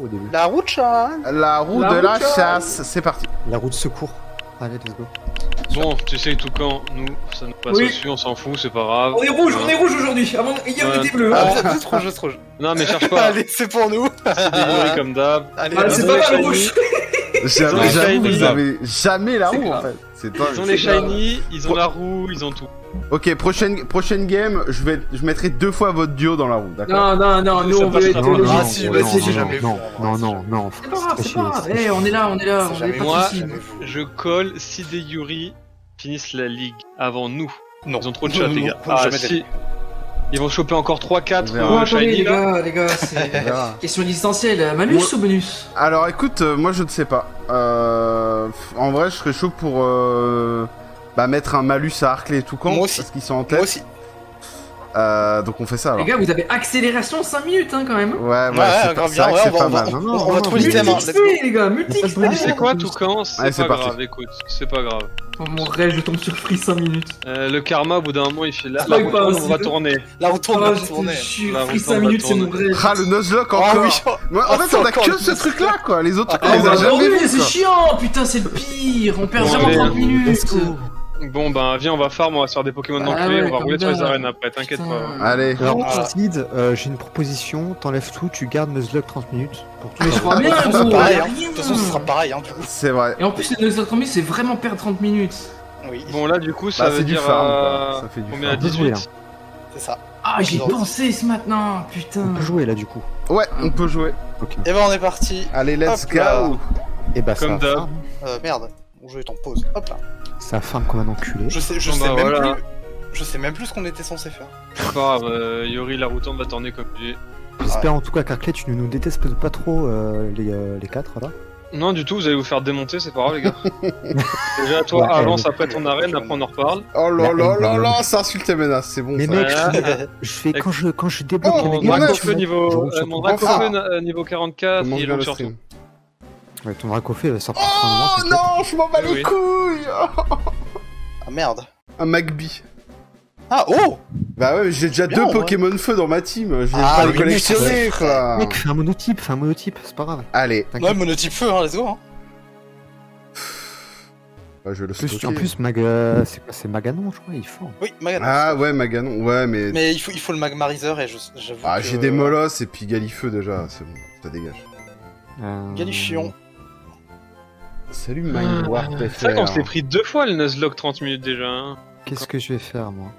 au début. La route, chat La roue La de la route, chasse, c'est parti. La route de secours. Allez, let's go. Bon, tu sais tout quand nous, ça nous passe Oui. dessus, on s'en fout, c'est pas grave. On est rouge, on est rouge aujourd'hui. Avant, hier on Ouais. était bleu. Ah, hein. rouge, juste rouge. Non mais cherche pas, Allez, c'est pour nous c'est des Yuri comme d'hab. Allez, Ah, c'est pas mal les rouge. J'avoue, vous avez jamais la roue en fait. Ils ont les shiny, ils ont la roue, ils ont tout. Ok, prochaine, prochaine game, je vais, je mettrai deux fois votre duo dans la roue, d'accord Non, non, non, nous on veut être pas. légitime. Ah, si, non, bah, non, si, j'ai non, jamais non, non, c'est non, non, C'est pas grave, c'est pas grave. Eh, on est là, on est là, C'est on jamais est pas Moi. Je colle si des Yuri finissent la ligue avant nous. Non. Ils ont trop de Non, chat non, les non, gars. non, Ah si. Ils vont choper encore 3-4 On verra. Bon, euh, shiny les là. gars, les gars, c'est question existentielle. Malus Moi- ou bonus? Alors écoute, euh, moi je ne sais pas. Euh, en vrai, je serais chaud pour euh, bah, mettre un malus à Arclay et Toucan. Moi aussi. Parce qu'ils sont en Moi tête. aussi. Euh, donc on fait ça alors. Les gars, vous avez accélération 5 minutes hein, quand même. Ouais, ouais, Ouais, c'est pas, c'est bien, ouais, c'est on va- pas on va- mal. On va trouver thème, hein, les gars, On va sais quoi, Toucan? C'est c'est pas grave, écoute, c'est pas grave. Oh, Mon rêve, je tombe sur Free 5 minutes. Euh, le karma, au bout d'un moment, il fait là. C'est tourne, on va c'est- tourner. La route tourne, Ah, jure, La Free route 5 va minutes, c'est mon rêve. Ah, le Nuzlocke Ah encore En Ah, fait, c'est on a que ce truc là quoi. Les autres, on les a jamais vus c'est chiant, putain, c'est le pire. On perd vraiment allez, 30 minutes. Bon, bah, viens, on va farm, on va se faire des Pokémon Ah d'enculés, ouais, on va comme rouler sur les arènes après, t'inquiète pas. Allez. Alors, Ah. Euh, j'ai une proposition, t'enlèves tout, tu gardes Nuzlocke 30 minutes. Pour tout Mais je crois bien, De toute façon, gros, c'est pareil, y a hein. De toute façon, ce sera pareil, hein, du coup. C'est vrai. Et en plus, le Nuzlocke 30 minutes, c'est vraiment perdre 30 minutes. Oui, Bon, là, du coup, ça Bah, veut c'est du dire. farm, euh. Ça fait du Combien farm. à On peut jouer, 18 c'est ça. Ah, j'y pensé ce matin, putain. On peut jouer là du coup. Ouais, on peut jouer. Ok. Et ben, on est parti. Allez, let's go. Et bah Comme ça d'hab. farm. Euh, merde, mon jeu est en pause. Hop là. Ça farm comme un enculé. Je sais, je Bon, sais bah, même voilà. plus. Je sais même plus ce qu'on était censé faire. C'est pas grave, euh, Yuri, la route tourne va tourner comme tu dis. J'espère en tout cas qu'Arclay tu ne nous détestes pas trop euh, les, euh, les quatre là. Non, du tout, vous allez vous faire démonter, c'est pas grave, les gars. Déjà, toi, Ouais, avance elle- après ton arène, après on en reparle. Oh là La là là là, ça insulte et menace, c'est bon Mais ça. mec, Voilà. je fais quand je quand je débloque Oh, les Mon niveau, je euh, mon Enfin. Euh, niveau 44, Comment il je roule le sur tout. stream Ouais, ton va sortir Oh non, je m'en bats les Oui. couilles Ah merde. Un Magby. Ah, oh Bah ouais, mais j'ai déjà Bien, deux ouais. Pokémon feu dans ma team, je viens Ah, pas les collectionner mec, quoi Mec, fais un monotype, fais un monotype, c'est pas grave. Allez, Ouais, monotype feu, hein, let's go. Hein. bah, je vais le plus, en plus Mag, euh, c'est quoi C'est Maganon, je crois, il fort. Oui, Maganon. Ah ouais, Maganon, ouais, mais... Mais il faut, il faut le magmarizer et je- j'avoue. Ah, que- j'ai des molosses et puis Galifeu déjà, c'est bon, ça dégage. Euh, Galichion. Salut Mindwarp C'est vrai qu'on se l'est FR. pris deux fois le Nuzlocke 30 minutes déjà. Hein. Qu'est-ce que je vais faire moi?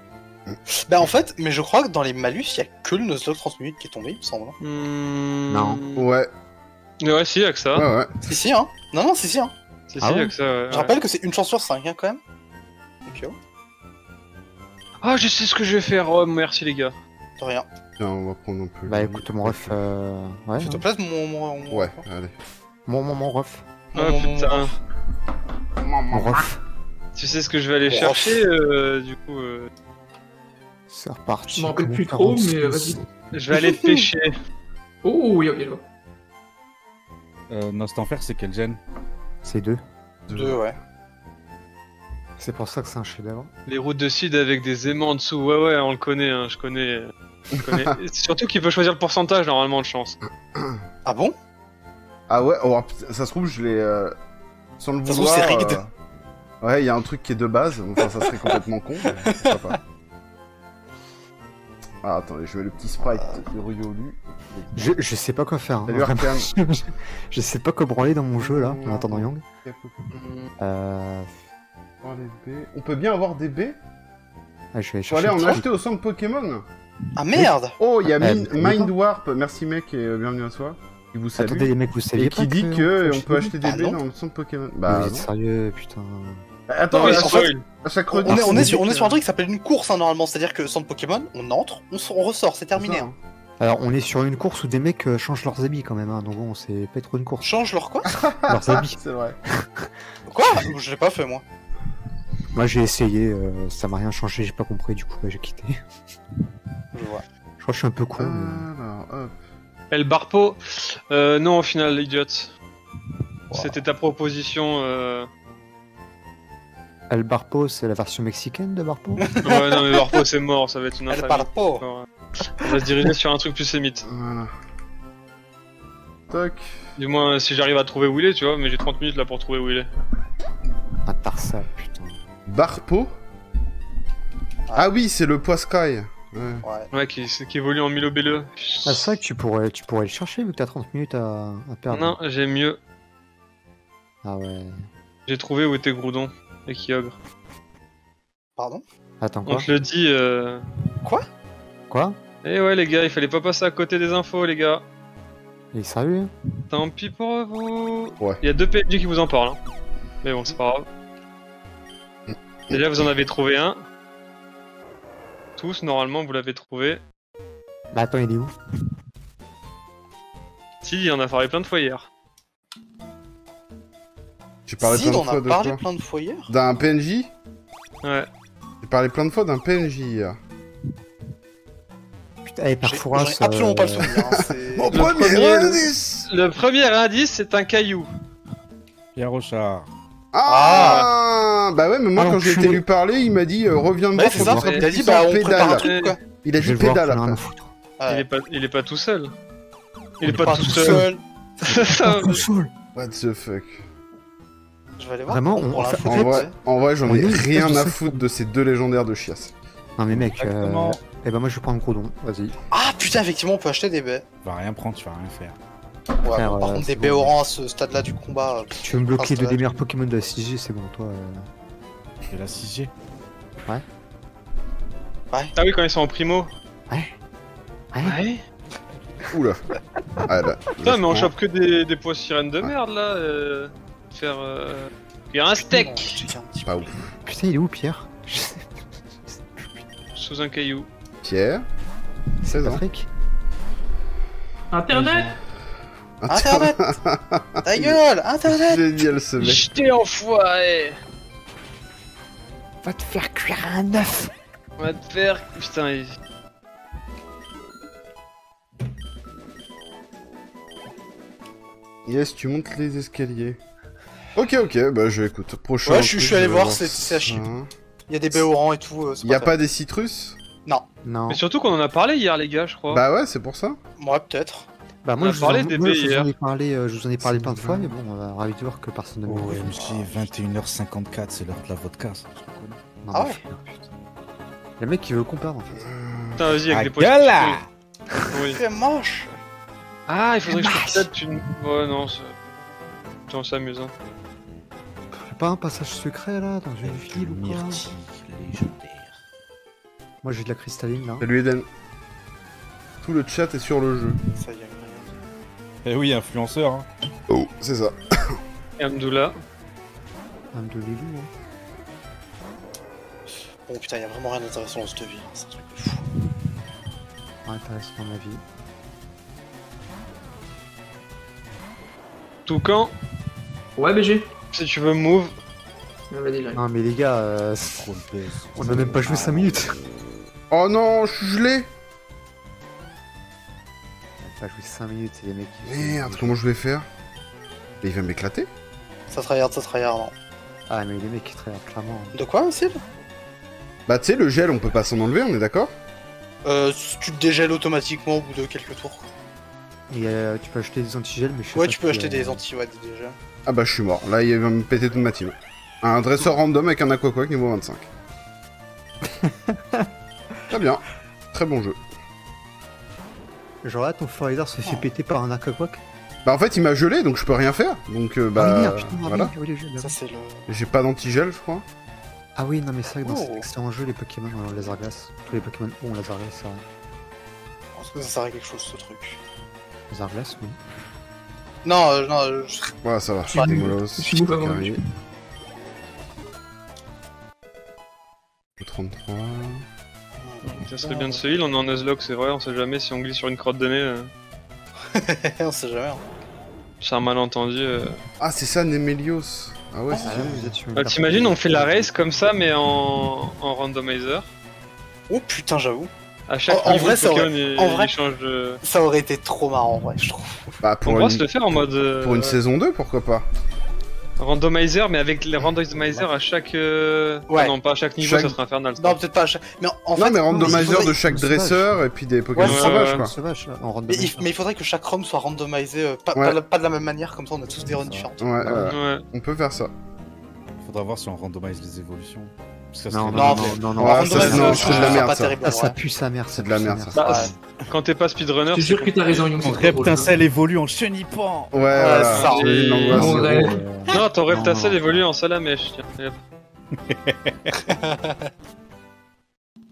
Bah, en fait, mais je crois que dans les malus, il y a que le Nuzlocke 30 minutes qui est tombé, il me semble. hein. Hmm... Non. Ouais, Ouais, si, y'a que ça. ouais, ouais. Si, si, hein. Non, non, si, si, hein. Si, Ah si, y'a ouais que ça. ouais, Je rappelle que c'est une chance sur 5, hein, quand même. Ok, oh, Ah, je sais ce que je vais faire. Oh, merci les gars. de rien. Tiens, on va prendre un peu... Bah écoute, mon ref. Euh... Ouais, Fais-toi non. place, mon. mon, mon- Ouais, allez. Mon, mon, mon ref. Mon- Ah, mon- mon- putain. Mon ref. Tu sais ce que je vais aller Oh. chercher, euh, du coup. euh, C'est reparti. Je m'en rappelle plus trop, mais vas-y. Je vais aller pêcher. Oh, oui, ok, je vois. Euh, Nost Enfer, c'est quel gène? C'est deux. Deux, ouais. C'est pour ça que c'est un chef-d'œuvre. Les routes de Cid avec des aimants en dessous. Ouais, ouais, on le connaît, hein, je connais. Je surtout qu'il peut choisir le pourcentage normalement de chance. Ah bon? Ah ouais, oh, ça se trouve, je l'ai... euh, Sans le Ça se trouve, vouloir... c'est rigged. euh, Ouais, il y a un truc qui est de base, enfin ça serait complètement con, mais pourquoi pas. Ah, attendez, je mets le petit sprite de Ryolu. Je, je sais pas quoi faire. hein. Arcane. je sais pas quoi branler dans mon jeu là, en attendant Young. Hmm. Euh... Baies. On peut bien avoir des baies ah, je vais Faut chercher aller le en acheter au centre Pokémon Ah merde Oh, il y a mais- Mind Warp, merci mec et euh, bienvenue à toi. Qui vous salue. Attendez les mecs, vous saviez et pas qui dit que on peut acheter des Ah, baies dans le centre Pokémon. Bah, Bah, vous êtes sérieux, putain. Attends, Non, mais à, sans chaque, spoil. à chaque on est, on, est sur, on est sur un truc qui s'appelle une course, hein, normalement. C'est-à-dire que centre Pokémon, on entre, on, on ressort, c'est terminé. hein. Alors, on est sur une course où des mecs euh, changent leurs habits quand même, hein, donc bon, c'est pas trop une course. Change leur quoi? Leurs habits. C'est vrai. Quoi? Je l'ai pas fait, moi. Moi, j'ai essayé, euh, ça m'a rien changé, j'ai pas compris, du coup, bah, j'ai quitté. Je vois. Je crois que je suis un peu con. mais- Alors, hop. El Barpo euh, Non, au final, idiote. C'était ta proposition. Euh... El Barpo, c'est la version mexicaine de Barpo? Ouais, non, mais Barpo c'est mort, ça va être une infamie. Encore, ouais. On va se diriger sur un truc plus sémite. Voilà. Toc. Du moins, si j'arrive à trouver où il est, tu vois, mais j'ai 30 minutes là pour trouver où il est. Un tarsal, putain. Barpo? Ah oui, c'est le Poiscaille. Ouais. Ouais. Ouais, qui, qui évolue en Milo Belleux. Ah, c'est vrai que tu pourrais, tu pourrais le chercher vu que t'as 30 minutes à, à perdre. Non, j'ai mieux. Ah ouais. J'ai trouvé où était Groudon et Kyogre. Pardon? Attends, On quoi? te le dit. Euh... Quoi? Eh ouais, les gars, il fallait pas passer à côté des infos, les gars. Il est sérieux? Tant pis pour vous. Ouais. Il y a deux PNJ qui vous en parlent. hein. Mais bon, c'est pas grave. Déjà, vous en avez trouvé un. Tous, normalement, vous l'avez trouvé. Bah attends, il est où? Si, il en a parlé plein de fois hier. J'ai parlé Sid, plein de on fois a de parlé quoi plein de fois hier. D'un PNJ Ouais. J'ai parlé plein de fois d'un PNJ hier. Putain, eh, J'ai Perfouras. j'en ai absolument pas le euh, souvenir. hein, Mon Le premier indice Le premier indice, c'est un caillou. Pierre Rochard. Ah, Bah ouais, mais moi Ah, quand j'ai été lui parler, il m'a dit euh, reviens me Ouais, voir c'est ça. Il a dit, bah, on un pédale. truc, quoi. Il a dit voir, pédale après. foutre. Il, est pas, il est pas tout seul. Il est pas, tout seul. Ça, Tout seul. What the fuck Je vais aller voir. Vraiment, on- En fait- vrai, en vrai j'en ai rien à foutre de ces deux légendaires de chiasse. Non mais mec, euh... Eh ben moi je vais prendre Groudon, vas-y. Ah putain, effectivement, on peut acheter des baies. Tu vas rien prendre, tu vas rien faire. Ouais, Frère, par euh, contre, des à ce stade-là du combat. euh, Tu veux me bloquer deux c'est des meilleurs Pokémon de la 6G, c'est bon, toi. euh, Et la 6G. Ah oui, quand ils sont en primo. Ouais. Ouais. Oula. Ah là. Putain, mais on chope que des, des pois sirènes de merde là. Euh... Faire. Euh... Il y a un steak je tiens un petit Pas ouf. Putain, il est où Pierre? Sous un caillou. Pierre 16 ans. Patrick? Internet? Internet Ta gueule Internet Génial ce mec. J'étais enfoiré Va te faire cuire un œuf On va te faire. Putain, il- Yes, tu montes les escaliers. Ok, ok, bah je écoute. Prochain. Ouais, je suis- truc, je suis allé voir, c'est- à. Il y a des baies orangs et tout. euh, Y a pas des citrus? Non. Non. Mais surtout qu'on en a parlé hier, les gars, je crois. Bah ouais, c'est pour ça. Ouais, peut-être. Bah On moi, a je vous, en, parlé des moi, baies je vous en hier. ai parlé, euh, je vous en ai parlé C'est plein de fois, mais bon, on va ravi de voir que personne ne me OMG, 21h54, c'est l'heure de la vodka, ça. Non, Ah ouais. putain. Le mec qui veut qu'on perde en fait. Putain, vas-y, avec Ah, des pois gueule, là Oui. C'est moche Ah, il faudrait que je te peut-être une. Ouais, non, c'est. Putain, on s'amuse, hein. Y'a pas un passage secret là dans une ville ou quoi Myrtille légendaire. Moi j'ai de la cristalline là. Salut Eden. Tout le chat est sur le jeu. Ça y est. Eh oui, influenceur. Hein. Oh, c'est ça. Et Amdoula. De l'élu. Hein. Bon putain, y a vraiment rien d'intéressant dans cette vie. hein, C'est un truc de fou. Pas intéressant dans ma vie. Toucan, Ouais, BG. si tu veux move. Vas-y, j'arrive. Non mais les gars, euh, Trop le baise. on a même pas joué 5 minutes. Oh non, je suis gelé. On a pas joué 5 minutes et les mecs qui Merde, comment je vais faire Mais il va m'éclater. Ça tryhard, ça tryhard, non. Ah mais les mecs qui travaillent clairement. De quoi, Sid Bah tu sais, le gel, on peut pas s'en enlever, on est d'accord? Euh, tu te dégèles automatiquement au bout de quelques tours. quoi. Et euh, tu peux acheter des antigels mais je sais Ouais, pas tu peux si, acheter euh, des anti ouais, déjà. Ah bah je suis mort. Là, il va me péter toute ma team. Un dresseur random avec un aquaquac niveau 25. Très bien. Très bon jeu. Genre là ton Forager se fait Oh. péter par un aquaquac. Bah en fait, il m'a gelé, donc je peux rien faire. Donc euh, bah ah oui merde putain, voilà. oui, Ça, c'est le. J'ai pas d'antigel, je crois. Ah oui non mais c'est vrai que dans Oh. cet excellent jeu les Pokémon ont laser glace. Tous les Pokémon ont laser glace, ça. Est-ce que ça sert à quelque chose ce truc Laser glace oui. Non, euh, non, euh, je- Ouais, ça va. suis mou. Démolos, Je suis Le 33. Ça serait bien de se heal, on est en Nuzlocke, c'est vrai, on sait jamais si on glisse sur une crotte de nez. euh, on sait jamais. hein. C'est un malentendu. euh. Ah, c'est ça, Nemelios. Ah ouais, c'est Ah ça. là, vous êtes sur une Bah, carte- T'imagines, on fait la race comme ça, mais en, en randomizer. Oh putain, j'avoue. À chaque En- en niveau, vrai, le ça Pokémon, il, en vrai- il change de... Ça aurait été trop marrant, en vrai, je trouve. Bah On pour pourra une, se le faire en mode... euh, pour une saison 2, pourquoi pas Randomizer, mais avec les randomizers à chaque. euh, Ouais. Non, pas à chaque niveau, Chaque- ça serait infernal. ça. Non, peut-être pas. à chaque- Mais en, en non, fait, mais randomizer faudrait- de chaque dresseur et puis des Pokémon Ouais, sauvages, ouais, quoi. Sauvage, là, en Mais il, mais il faudrait que chaque ROM soit randomisé, euh, pas, Ouais. pas, la- pas de la même manière, comme ça on a tous des runs différentes. Ouais, ouais, Ouais. on peut faire ça. Faudra voir si on randomise les évolutions. Parce que ça Non, serait non, bien. non, non, non, non, ça, c'est- non, je c'est de la merde, ça. Ah, ça pue sa mère, ça C'est de pue la sa merde, mère. Bah, Quand t'es pas speedrunner, Je te c'est jure que t'as raison, Young. Trop drôle. Reptincelle évolue en chenipan Ouais, voilà. ça. J'ai une Et- angoisse. Ouais. Non, ton Non, Reptacel non. évolue en salamèche. tiens. Hop.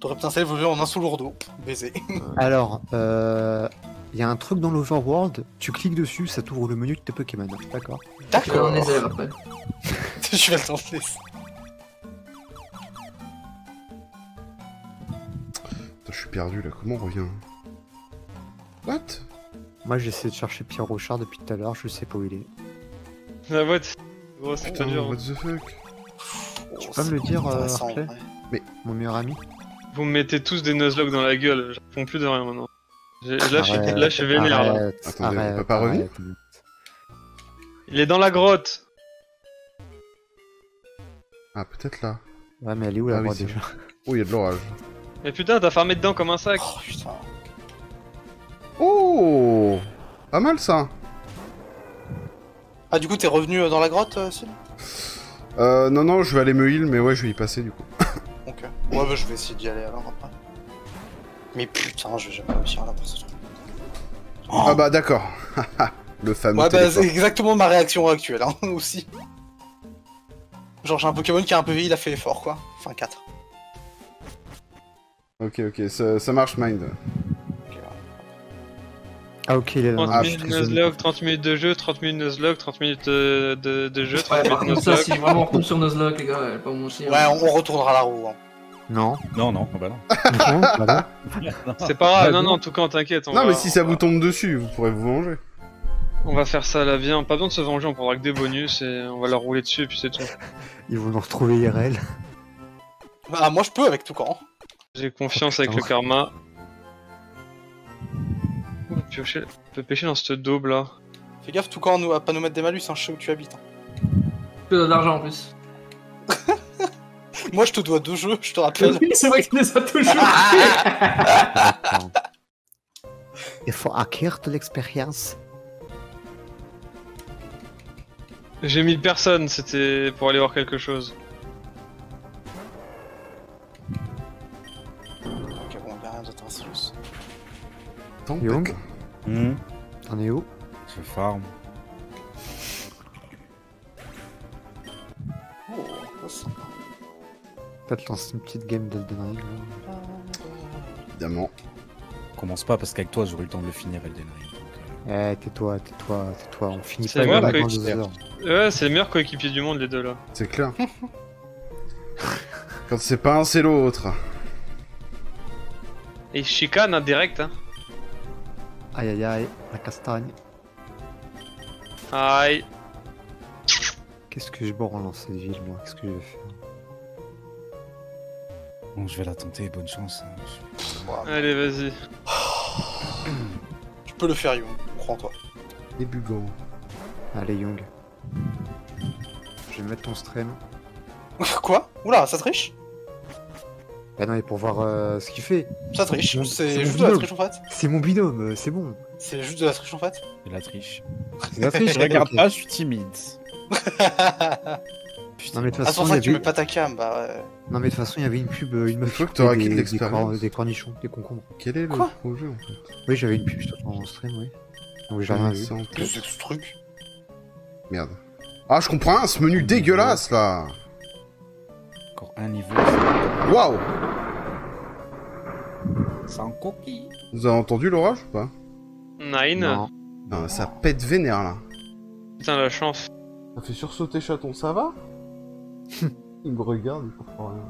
T'aurais peut-être évolué en un sous lourdeau. Baiser. Alors, euh, il y a un truc dans l'Overworld, tu cliques dessus, ça t'ouvre le menu de tes Pokémon. D'accord. D'accord. Je vais le tenter. Putain, je suis perdu là, comment on revient What Moi, j'essaie de chercher Pierre Rochard depuis tout à l'heure, je sais pas où il est. La boîte. C'est dur. What the fuck Tu peux me le dire, euh, Hartley ouais. Mon meilleur ami Vous me mettez tous des Nuzlocke dans la gueule. Je réponds plus de rien maintenant. Là, je suis, Arrête, là, je suis vénère. Là. arrête, Attendez, on arrête, peut pas revenir. Il est dans la grotte. Ah, peut-être là. Ouais, mais elle est où la Ah oui, déjà Oh, il y a de l'orage. Mais putain, t'as farmé dedans comme un sac. Oh putain. Oh Pas mal ça Ah, du coup, t'es revenu euh, dans la grotte, euh, Sid? Euh, non, non, je vais aller me heal, mais ouais, je vais y passer du coup. Ok. Ouais, bah je vais essayer d'y aller alors après. Mais putain, je vais jamais réussir là pour ce truc. Oh. Ah bah d'accord. Le fameux Ouais, bah c'est exactement ma réaction actuelle, hein, aussi. Genre, j'ai un Pokémon qui a un PV, il a fait l'effort, quoi. Enfin, 4. Ok, ok, ça, ça marche, Mind. Ah, ok, il est là. 30 Ah, minutes putain, Nuzlocke, 30 minutes de jeu, 30 minutes Nuzlocke, 30 minutes euh, de, de jeu, 30 Ouais, minutes contre, ça, Nuzlocke. si vraiment on retombe sur Nuzlocke, les gars, elle va pas me mentir. Ouais, on, on retournera la roue. Hein. Non, Non, non, ah bah non. non, bah non. C'est pas grave, non, non, en tout cas, t'inquiète. on Non, va- mais si ça on vous va- tombe dessus, vous pourrez vous venger. On va faire ça là, viens. Pas besoin de se venger, on prendra que des bonus et on va leur rouler dessus et puis c'est tout. Ils vont nous retrouver IRL. Bah, moi, je peux avec tout camp. J'ai confiance Oh, avec le karma. Piocher- On peut pêcher dans cette daube là. Fais gaffe, tout camp, nous, à pas nous mettre des malus, hein, je sais où tu habites. hein. Tu as de l'argent en plus. Moi, je te dois deux jeux, je te rappelle. Oui, c'est vrai que tu les as toujours. Il faut acquérir de l'expérience. J'ai mis personne, c'était pour aller voir quelque chose. Tempête. Young Hmm, T'en es où? Je farm. Oh, Peut-être lancer une petite game d'Elden Ring. là. Évidemment. Commence pas parce qu'avec toi j'aurai le temps de le finir Elden Ring. euh, Eh, tais-toi, tais-toi, tais-toi, on finit C'est pas la heures. Ouais, c'est les meilleurs coéquipiers du monde les deux là. C'est clair. Quand c'est pas un, c'est l'autre. Et chicane hein, direct hein. Aïe aïe aïe, la castagne. Aïe. Qu'est-ce que je bords dans cette ville, moi? Qu'est-ce que je vais faire? Bon, je vais la tenter, bonne chance. hein. Je- Allez, vas-y. Tu peux le faire, Young. On croit en toi. Les bugants. Allez, Young. Je vais mettre ton stream. Quoi? Oula, ça triche? Bah non, mais pour voir euh, ce qu'il fait. Ça triche. C'est c'est juste mon de la binôme. triche en fait. C'est mon binôme, euh, c'est bon. C'est juste de la triche en fait. Et la triche. C'est la triche, Je regarde pas, je suis timide. Non, mais de toute Ah, c'est façon, pour il ça y que tu avait... mets pas ta cam, bah ouais. non, mais de toute façon, il y avait une pub, euh, une meuf faut qui des, des, l'expérience. cor- des cornichons, des concombres. Quel est le Quoi projet en fait? Oui, j'avais une pub en stream, oui. Donc j'ai rien vu. Qu'est-ce que c'est ce truc? Merde. Ah, je comprends rien, ce menu dégueulasse là Encore un niveau. Waouh Sans coquille. Vous avez entendu l'orage ou pas? Nine. Non. Non, ça pète vénère là. Putain, la chance. Ça fait sursauter chaton, ça va? Il me regarde, il comprend rien.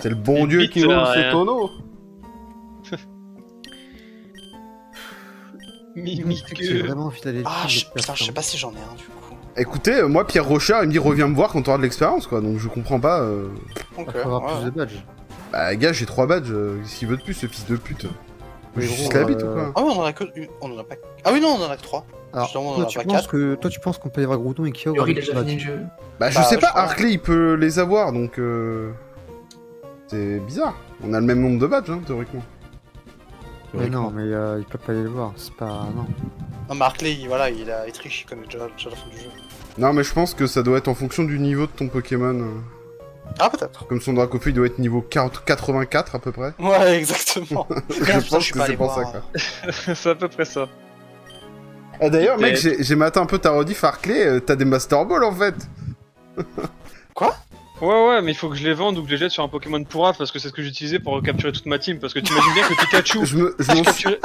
C'est le bon dieu qui ouvre ses tonneaux Mimique. J'ai vraiment envie d'aller le Ah, je- putain, sais pas si j'en ai un du coup. Écoutez, euh, moi Pierre Rochard, il me dit reviens me voir quand t'auras de l'expérience quoi, donc je comprends pas. euh, Ok, Il faudra ouais. plus de badges. Bah gars, j'ai trois badges, euh, qu'est-ce qu'il veut de plus ce fils de pute Je gros, suis la bite euh, ou quoi Ah oui, on en a que une. On en a pas. Ah oui, non, on en a que trois. Alors, Justement, on en toi, a tu pas penses quatre. que, toi, tu penses qu'on peut y avoir Groudon et Kyogre Yori, il a avec déjà Pikachu fini le jeu. Bah, je Bah, sais je pas, crois. Harkley il peut les avoir donc. Euh... C'est bizarre. On a le même nombre de badges, hein, théoriquement. Mais non, mais euh, il peut pas les voir, c'est pas... Non. Non, mais Harkley, il, voilà, il, a, il triche, il connaît déjà, déjà la fin du jeu. Non, mais je pense que ça doit être en fonction du niveau de ton Pokémon. Ah, peut-être. Comme son Dracofeu, il doit être niveau 40 84 à peu près. Ouais, exactement. je pense suis que c'est pour ça, quoi. c'est à peu près ça. Ah, D'ailleurs, mec, j'ai j'ai maté un peu ta rediff Harkley, euh, t'as des Master Ball en fait. Ouais, ouais, mais il faut que je les vende ou que je les jette sur un Pokémon pourrave parce que c'est ce que j'utilisais pour capturer toute ma team. Parce que tu imagines bien que Pikachu, Je me- je si je m'en suis- capturais,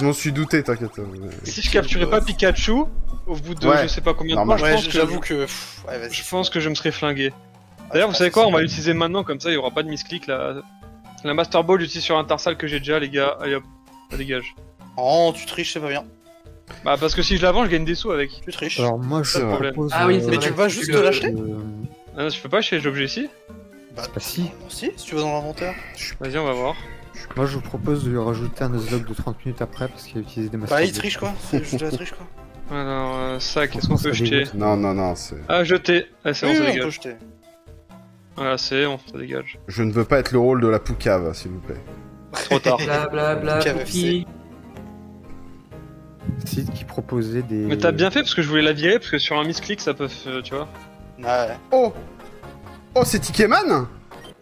je m'en suis douté, t'inquiète. si je capturais pas Pikachu, au bout de Ouais, je sais pas combien de temps, je pense que j'avoue que. Ouais, je pense que je me serais flingué. Ah, D'ailleurs, vous savez quoi On va c'est- l'utiliser maintenant, comme ça il y aura pas de misclick là. La Master Ball, j'utilise sur un Tarsal que j'ai déjà, les gars. Allez hop, ça dégage. Oh, tu triches, c'est pas bien. Bah, parce que si je la vends, je gagne des sous avec. Tu triches. Alors moi, je C'est propose... Ah oui, c'est euh, Mais tu vas juste Tu l'acheter? Euh, Ah non, je peux pas acheter les objets ici Bah, si. non, si, si tu vas dans l'inventaire. Vas-y, on va voir. Moi, je vous propose de lui rajouter un Nuzlocke de 30 minutes après parce qu'il a utilisé des Master Bah, il triche quoi. C'est juste de la triche quoi. Alors, euh, ça, qu'est-ce qu'on peut jeter. Non, non, non, c'est. Ah, jeter Ah, c'est bon, Oui, Voilà, c'est bon, ça dégage. Je ne veux pas être le rôle de la poucave, s'il vous plaît. Trop tard. Bla bla bla, KFC. Pouki. Site qui proposait des... Mais t'as bien fait parce que je voulais la virer parce que sur un misclick ça peut, tu vois. Ouais. Oh Oh, c'est Tikeman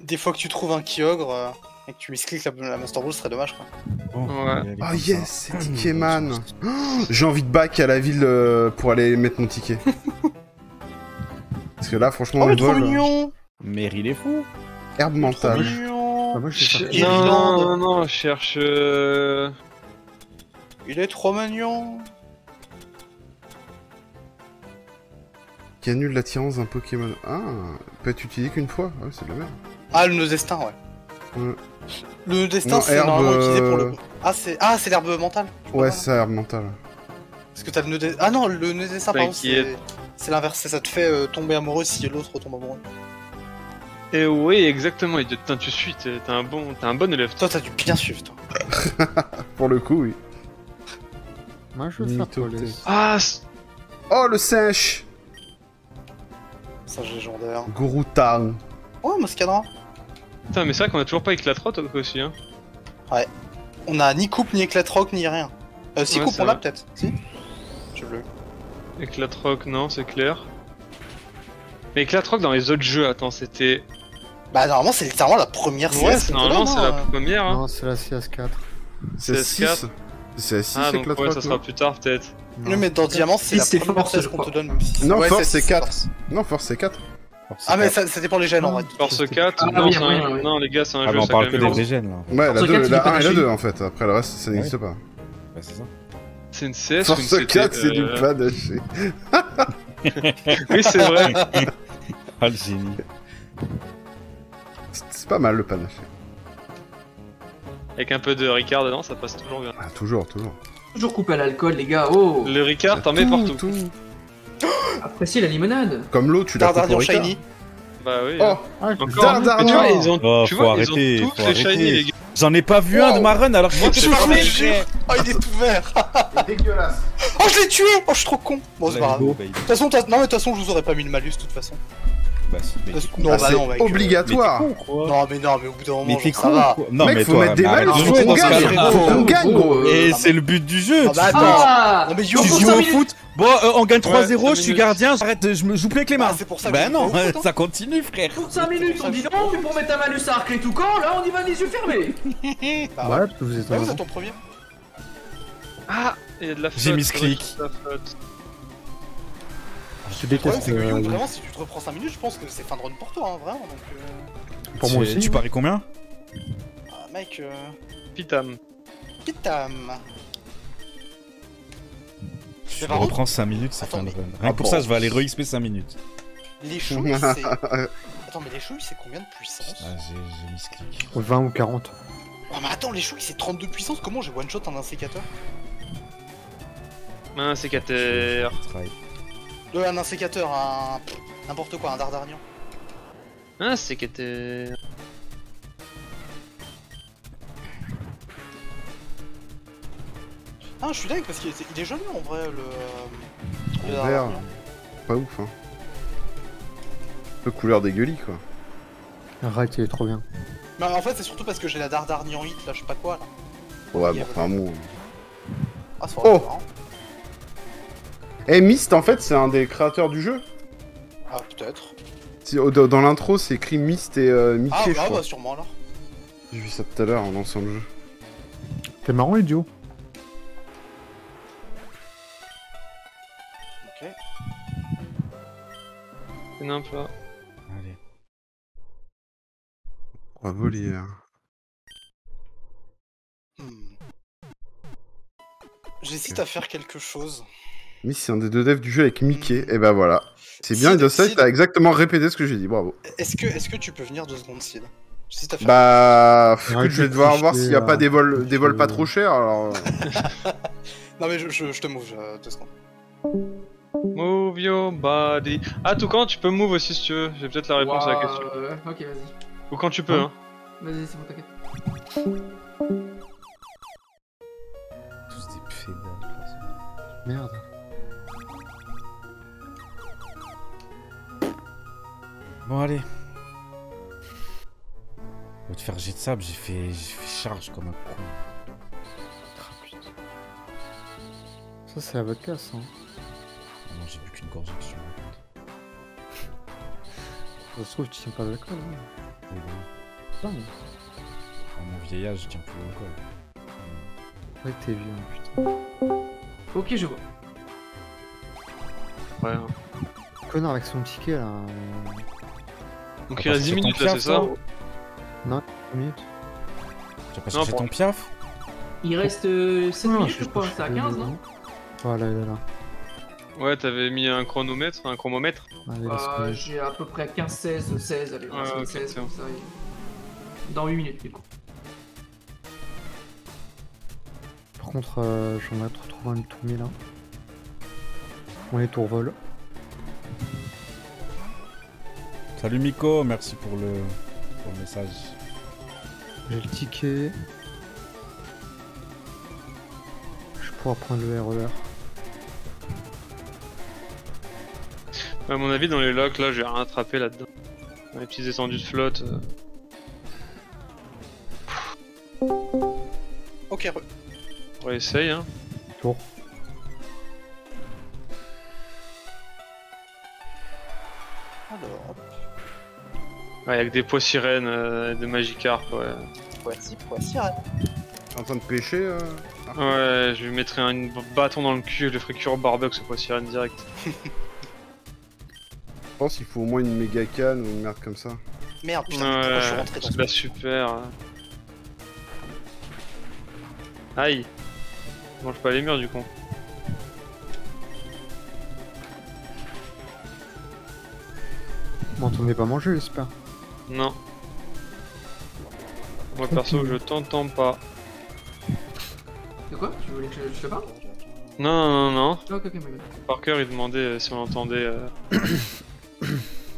Des fois que tu trouves un Kyogre euh, et que tu miscliques la, la Master Ball, ce serait dommage quoi. Ouais. Oh yes, c'est Tikeman Oh, J'ai envie de back à la ville euh, pour aller mettre mon ticket. Parce que là, franchement, Oh, le mais trop vol, mignon Mais il est fou. herbe Trop mentale. mignon Bah, moi, je vais faire... Non, non, non, je cherche. euh, Il est trop mignon Qui annule l'attirance d'un Pokémon. Ah, peut être utilisé qu'une fois. Ah, c'est de la merde. Ah, le nœud destin, ouais. Ouais. Le nœud destin, Non, c'est herbe, normalement utilisé pour le. euh, Ah, c'est ah, c'est l'herbe mentale je crois Ouais, pas, c'est ça, herbe mentale. Parce que t'as le nœud destin. Ah non, le nœud destin, pardon, T'inquiète. c'est. C'est l'inverse, c'est ça te fait euh, tomber amoureux si l'autre tombe amoureux. Et oui, exactement. Et putain, tu suis, t'es t'es un bon, t'es un bon élève. Toi, t'as dû bien suivre, toi. Pour le coup, oui. Moi, je vais faire Mytho, t'es- Ah, c- Oh, le sèche Singe légendaire. Gouroutan. Oh, Moscadra. putain, mais c'est vrai qu'on a toujours pas éclatrotte aussi, hein. On a ni coupe, ni éclat rock, ni rien. Euh, si Ouais, coupe, c'est on l'a vrai. peut-être. Si Je l'ai. Éclatroc, non, c'est clair. Mais Éclatroc dans les autres jeux, attends, c'était. Bah, normalement, c'est littéralement la première Ouais, CS. te normalement c'est la première, hein. Non, c'est la CS4. C'est CS4. 6. C'est 6 Ah, donc la ouais, ça sera plus tard peut-être. Oui, mais dans Diamant, c'est la c'est première force, qu'on te donne. même si- Non, Ouais, force, c'est c'est 4. force. Non, force, c'est 4. Ah, mais ça, ça dépend les gènes en vrai. Force C'était- 4, Ah, non, oui. non, les gars, c'est un Ah, jeu, mais on parle que des légènes là. Ouais, la Force 2, 4, il la est pas 1 et la lâché. 2 en fait. Après le reste, ça n'existe pas. Bah, c'est ça. C'est une CS une Force CT, 4, c'est du euh, panaché. Oui, c'est vrai. Ah, le génie. Pas mal le panaché. Avec un peu de Ricard dedans, ça passe toujours bien. Ah, toujours, toujours. Toujours coupé à l'alcool, les gars. Oh Le Ricard, t'en mets Tout, partout. tout. Appréciez la limonade. Comme l'eau, tu la coupes au Dardarian Ricard. Shiny. Bah oui. Oh, Encore. Dardarian. Mais tu vois, ils ont, Oh, tu faut vois, arrêter, ils ont faut tous les shiny, arrêter. les gars. J'en ai pas vu un de ma run alors que je suis pas Oh, Oh, il est tout vert dégueulasse. Oh, je l'ai tué Oh, je suis trop con Bon, c'est pas grave. De toute façon, non, mais de toute façon, je vous aurais pas mis le malus, de toute façon. Bah, si, mais Parce t'es que- con. Non, Ah, bah c'est non, mec. obligatoire. quoi. Non, mais non, mais au bout d'un moment, t'es genre, ça con va. quoi. Non, Mec, mais faut toi, mettre des mais arrête de faut jouer qu'on dans ce gagne, cas-là. gagne, gros. euh, Et c'est le but du jeu. Ah, bah tu- attends Ah Non, mais Tu Yo, joues au foot Bon, euh, on gagne 3-0, cinq je suis minutes. gardien, j'arrête, de- je me joue plus avec les mains. Ah, c'est pour ça que Bah non, ça continue, frère. Pour 5 minutes, on dit non, puis pour mettre un malus à arc et tout quand, là on y va les yeux fermés Bah, Ouais, parce que vous êtes Ouais, en vous avant. êtes en premier. Ah, il y a de la flotte. J'ai mis ce clic. qu'il y a de la flotte. Je te déteste. c'est que euh, vraiment, si tu te reprends 5 minutes, je pense que c'est fin de run pour toi, hein, vraiment. Donc, euh... Pour moi Tu- aussi. Tu paries combien ah, mec, euh... Pitam. Pitam. Je par contre- reprends 5 minutes, c'est fin de run. Rien que pour bon. ça, je vais aller re-XP 5 minutes. Les chouilles, c'est. Attends, mais les chouilles, c'est combien de puissance Ah, j'ai mis ce clic. 20 ou 40. Oh, mais attends, les chouilles, c'est 32 puissance. Comment j'ai one shot un insécateur Un sécateur. Euh, un insécateur, un. N'importe quoi, un dardarian. Un sécateur. Ah, je suis dingue parce qu'il il est joli en vrai le. euh, le En vert. Dardarnian. Pas ouf, hein. Un peu couleur dégueulie, quoi. Arrête, il est trop bien. Mais en fait, c'est surtout parce que j'ai la Dardarnian hit là, je sais pas quoi là. Ouais, bon, enfin bon. Ah, ça Oh. marrant. Eh, Myst, en fait, c'est un des créateurs du jeu. Ah, peut-être. Si- Dans l'intro, c'est écrit Myst et euh, Mickey, Ah, je bah, crois. bah, sûrement alors. J'ai vu ça tout à l'heure en lançant le jeu. T'es marrant, idiot. Ok. C'est nimp là. Allez. Bravo, les... Hmm. J'hésite à faire quelque chose. Myst, c'est un des deux devs du jeu avec Mickey. Et bah voilà. C'est bien, Sid- t'as exactement répété ce que j'ai dit, bravo. Est-ce que, est que tu peux venir deux secondes, Sid à faire. Bah, écoute, je vais de devoir voir s'il y a pas des vols, des vols pas trop chers, alors... Non, mais je, je, je te move euh, deux secondes. Move your body. Ah, tout quand tu peux move aussi si tu veux. J'ai peut-être la réponse à la question. euh, ok, vas-y. Ou quand tu peux, hein. Vas-y, c'est bon, t'inquiète. Tous des pédales. Merde. Bon, allez. On va te faire jet de sable, j'ai fait, j'ai fait charge comme un con. Ah, putain. Ça, c'est la vodka, ça. hein. Ah Non, j'ai bu qu'une gorgée, que je me. Ça se trouve, tu tiens pas d'alcool. Hein. Oui, oui. Putain, À mon vieil âge, je tiens plus l'alcool. ouais, t'es vieux, hein, putain. Ok, je vois. Ouais. hein. Connard avec son ticket, là. Euh, Donc Ah, il reste parce 10 que minutes là, c'est ça toi deux minutes. Tu as pas Non, cherché ton piaf Il reste euh, 7 Non, minutes, je- crois. C'est à 15, non Voilà, il est là. Ouais, t'avais mis un chronomètre, un chromomètre. Allez, Euh, laisse-moi. J'ai à peu près 15-16, 16, allez, on va Ouais, se mettre ok, 16 c'est comme ça. et- Dans 8 minutes, du coup. Par contre, euh, j'aimerais te retrouver un tourmi là. On est tour Salut Miko, merci pour le, pour le message. J'ai le ticket. Je pourrais prendre le E RER. À mon avis, dans les locks, là, j'ai rien attrapé là-dedans. Dans les petites étendues de flotte. euh, Ok, re- on va essayer, hein. Tour. Ouais, avec des pois sirènes, euh, des magicarpes, ouais. Voici, arrête. T'es en train de pêcher euh Ouais, je lui mettrai un bâton dans le cul, je le ferai cuire au barbecue, ce pois sirène direct. Je pense qu'il faut au moins une méga canne ou une merde comme ça. Merde, putain, pourquoi je suis rentré dans c'est ce de la super. Aïe. Mange pas les murs du con. Bon, t'en es pas mangé, j'espère. Non. Moi perso, je t'entends pas. C'est quoi? Tu voulais que je, je te parle? Non, non, non. Oh. Par il demandait si on entendait. Euh...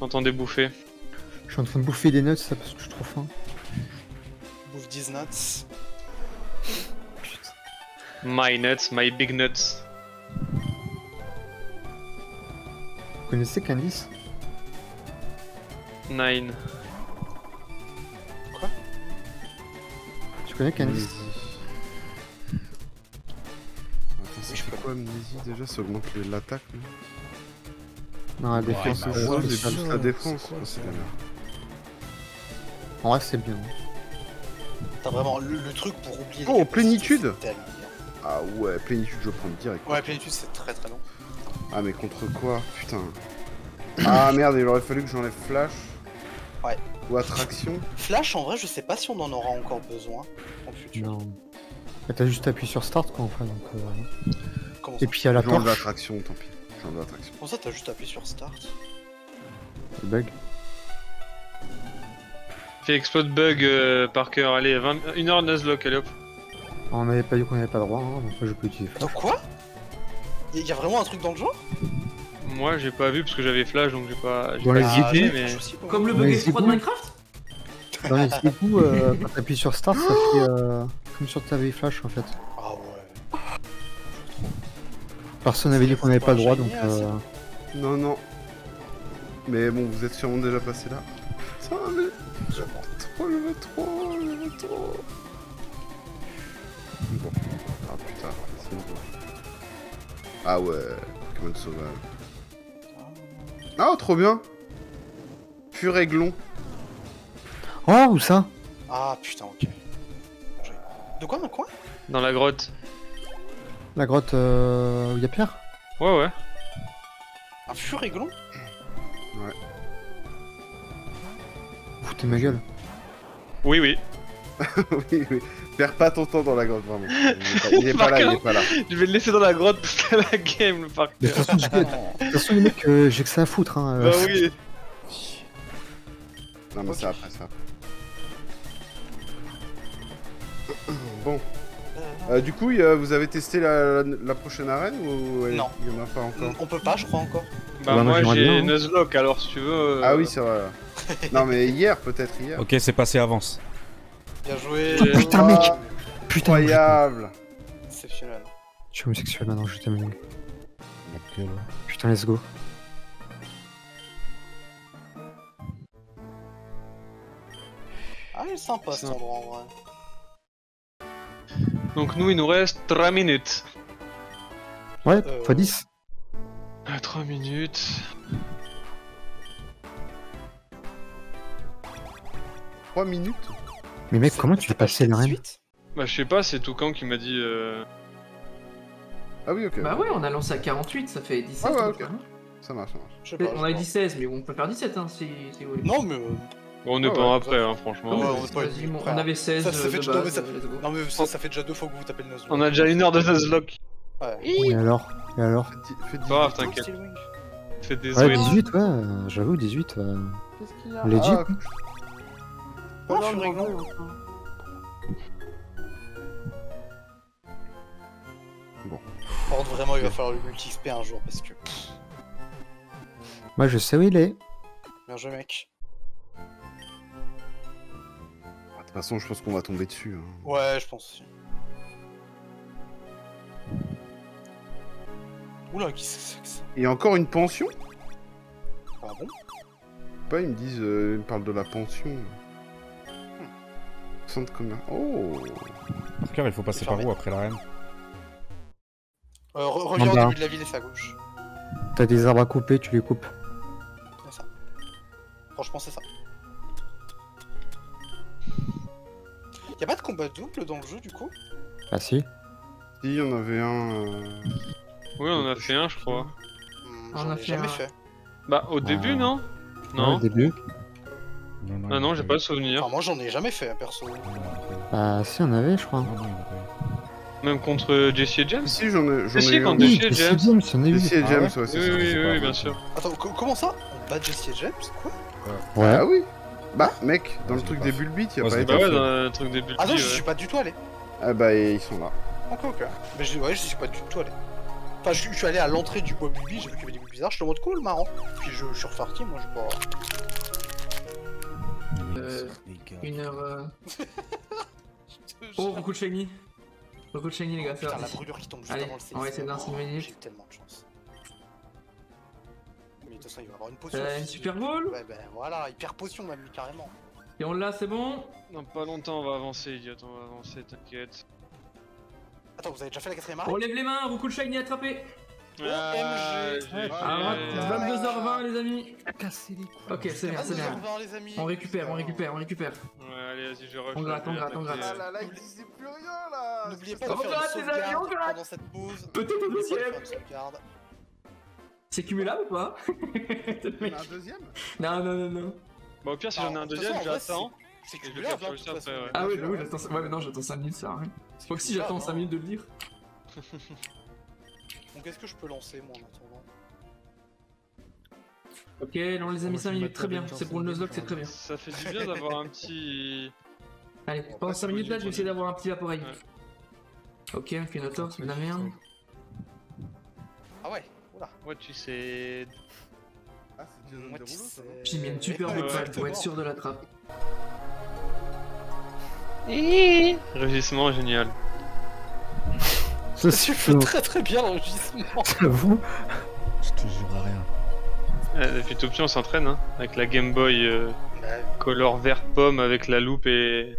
on entendait bouffer. Je suis en train de bouffer des nuts, ça parce que je suis trop faim. Bouffe 10 nuts. My nuts, my big nuts. Vous connaissez Candice? Nine. Connais Amnésie. Attends, connais. quoi amnésie déjà Ça augmente l'attaque Non, la défense, bah, c'est Ouais, c'est plus la défense. c'est Oh, c'est la merde. En vrai, c'est bien. T'as vraiment le, le truc pour oublier. Oh, plénitude c'est bien. Ah ouais, plénitude, je prends direct. Ouais, plénitude, c'est très très long. Ah, mais contre quoi? Putain. Ah merde, il aurait fallu que j'enlève flash. Ouais. Ou attraction. Flash, en vrai, je sais pas si on en aura encore besoin le futur. Non. Mais T'as juste appuyé sur Start, quoi, en fait. Donc, euh... Comment ça Et puis, à la J'enlève torche, l'attraction, tant pis. J'enlève l'attraction. Comment ça, t'as juste appuyé sur Start le bug. Fais explode bug, euh, Parker. Allez, 20... 1 heure de Nuzlocke, allez hop. On n'avait pas dit qu'on avait pas le droit, hein, donc là, je peux utiliser Donc Flash. quoi? Il y a vraiment un truc dans le genre Moi j'ai pas vu parce que j'avais flash donc j'ai pas. Dans pas les Ah, mais. Comme le bug c'est X3 de. Minecraft Dans les égouts, euh, quand t'appuies sur Start, ça fait euh, comme sur ta vieille Flash, en fait. Ah ouais. Personne n'avait dit qu'on n'avait pas le droit, donc. Euh, Non, non. Mais bon, vous êtes sûrement déjà passé là. Putain, mais... Je trop, je veux trop, je veux trop. Bon. Ah putain, c'est bon. Ah ouais, Pokémon sauvage. Ah, trop bien Furéglon. Oh, où ça? Ah putain, ok. De quoi, dans quoi Dans la grotte. La grotte euh, où il y a Pierre? Ouais, ouais. Un furéglon Vous foutez ma gueule. Oui, oui. oui, oui. Perds pas ton temps dans la grotte, vraiment. Il est pas, là, il est pas là. Je vais le laisser dans la grotte parce que la game, le parc. De toute façon, j'ai- de toute façon, les mecs, euh, j'ai que ça à foutre. Hein, euh. Bah oui. Non, mais Ok. c'est après ça. Bon. Euh, du coup, vous avez testé la, la- la prochaine arène ou Non. il y en a pas encore On peut pas, je crois encore. Bah, Bah, moi, j'ai hein. Nuzlocke alors si tu veux. euh, Ah oui, c'est vrai. non, mais hier, peut-être hier. Ok, c'est passé avance. Bien joué. Oh, putain, mec. Putain, Incroyable Exceptionnel. je suis homosexuel maintenant, je t'aime. Putain, let's go. Ah, il est sympa cet endroit en vrai. Donc nous il nous reste 3 minutes. Ouais, Euh, x10. 3 minutes. Trois minutes Mais mec, comment tu pas passer le 18? Bah je sais pas, c'est Toucan qui m'a dit... Euh... Ah oui, ok. Bah ouais, on a lancé à 48, ça fait 17. Ah ouais, donc, ok. hein. Ça marche, ça marche. Je sais pas. On a dit sais 16, mais on peut faire 17 hein, si, si vous voulez. pas. Non, mais. euh, Bon, on est Ah pas ouais, après, hein, franchement. Ouais, Ouais, on est pas vas-y, on avait 16 Ça, ça euh, fait de déjà- non, mais base, ça- euh, let's go. Non, mais ça, ça fait déjà deux fois que vous tapez le nose. On a déjà une heure de Nuzlocke. Ouais. Et alors Et alors Faites dix- faites Pas grave, dix- t'inquiète. Wing. Fais des Ouais, souhaits. 18, ouais, euh, j'avoue, 18. Euh... Qu'est-ce qu'il y a Legit Ah, Oh, furéglon. Par contre, vraiment, il va falloir le multi-XP un jour parce que. Moi, je sais où il est. Bien joué, mec. De toute façon, je pense qu'on va tomber dessus. hein. Ouais, je pense aussi. Oula, qui c'est que ça Et encore une pension? Bon Pas, ils me disent, euh, ils me parlent de la pension. Centre commun. Oh Par cœur, il faut passer par où après l'arène euh, re- Reviens au début de la ville et c'est à gauche. T'as des arbres à couper, tu les coupes. C'est ça. Franchement, c'est ça. Y'a pas de combat double dans le jeu du coup? Ah si. Si, en avait un. euh, Oui, on en a fait un, je crois. Hmm, On J'en a fait jamais un. fait. Bah, au début, Ah. non? Ouais, Non. au début. Non, Ah non, j'ai pas le souvenir. Enfin, moi j'en ai jamais fait perso. Ah si, on avait, je crois. Eu. Même contre Jesse et James Si, j'en ai, j'en Si, ai eu un. des- Oui, Jesse et James. James, on eu. Jesse et Ah James, ouais ouais, c'est Oui, ça. oui, oui, bien sûr. Attends, co- comment ça? On bat Jesse et James? Quoi? Ouais. Ah oui Bah, mec, dans le truc des fait. bulbites, y a Ouais, pas c'est été Bah ouais, dans le truc des. Ah non, je suis pas du tout allé. Ah bah, ils sont là. Ok, ok. Mais je, ouais, je suis pas du tout allé. Enfin, je, je suis allé à l'entrée du bois Bulbi, j'ai vu qu'il y avait des bulles bizarres, je suis en mode cool, marrant. Puis je, je suis reparti, moi je pas. Euh, Une heure. euh, Oh, beaucoup de shiny. Beaucoup de shiny, les gars, c'est Putain, la brûlure qui tombe juste Allez, avant le on va essayer d'un Oh, cinq minutes. J'ai tellement de chance. Mais de toute façon, il va avoir une potion. Euh, une super bowl Ouais, ben voilà, hyper potion même, carrément. Et on l'a, c'est bon Dans pas longtemps, on va avancer, idiot. On va avancer, t'inquiète. Attends, vous avez déjà fait la quatrième On arène lève les mains, beaucoup de shiny attrapé Ah, j'ai Ah, fait- 22h20, les amis Casser les couilles. Ok, c'est bien, c'est bien. 22h20, les amis. On récupère, on récupère, on récupère. Ouais, allez, vas-y, je rush. On gratte, on gratte, on gratte. euh, là, il disait plus rien là N'oubliez pas On de faire gratte, une les amis, on sauvegarde gratte. pendant cette pause. Peut-être au deuxième. C'est cumulable ou pas? Il y en a un deuxième Non, non, non, non. Bah, au pire, si Ah, j'en ai un toute deuxième, j'attends. C'est Et je vais cumulable, faire hein, ouais. Ah oui, oui, ouais. j'attends ouais, mais non, j'attends 5 minutes, ça sert à rien. C'est Faut que si j'attends 5 hein. minutes de le lire. Donc, qu'est-ce que je peux lancer, moi, en attendant? Ok, on les a mis 5 minutes, très bien. C'est pour le Nuzlocke, c'est très bien. Ça fait du bien d'avoir un petit. Allez, pendant 5 minutes là, je vais essayer d'avoir un petit. Ouais. Ok, une auto, c'est de la merde? Ah ouais, oula. Ouais, tu sais. Ah, c'est ça, sais. non J'ai mis une super balle pour être sûr de la trappe. Rugissement génial. Fais suffit. très très bien l'enregistrement. J'avoue. Je te jure à rien. Euh, depuis tout petit, on s'entraîne, hein. Avec la Game Boy euh, color vert pomme avec la loupe et.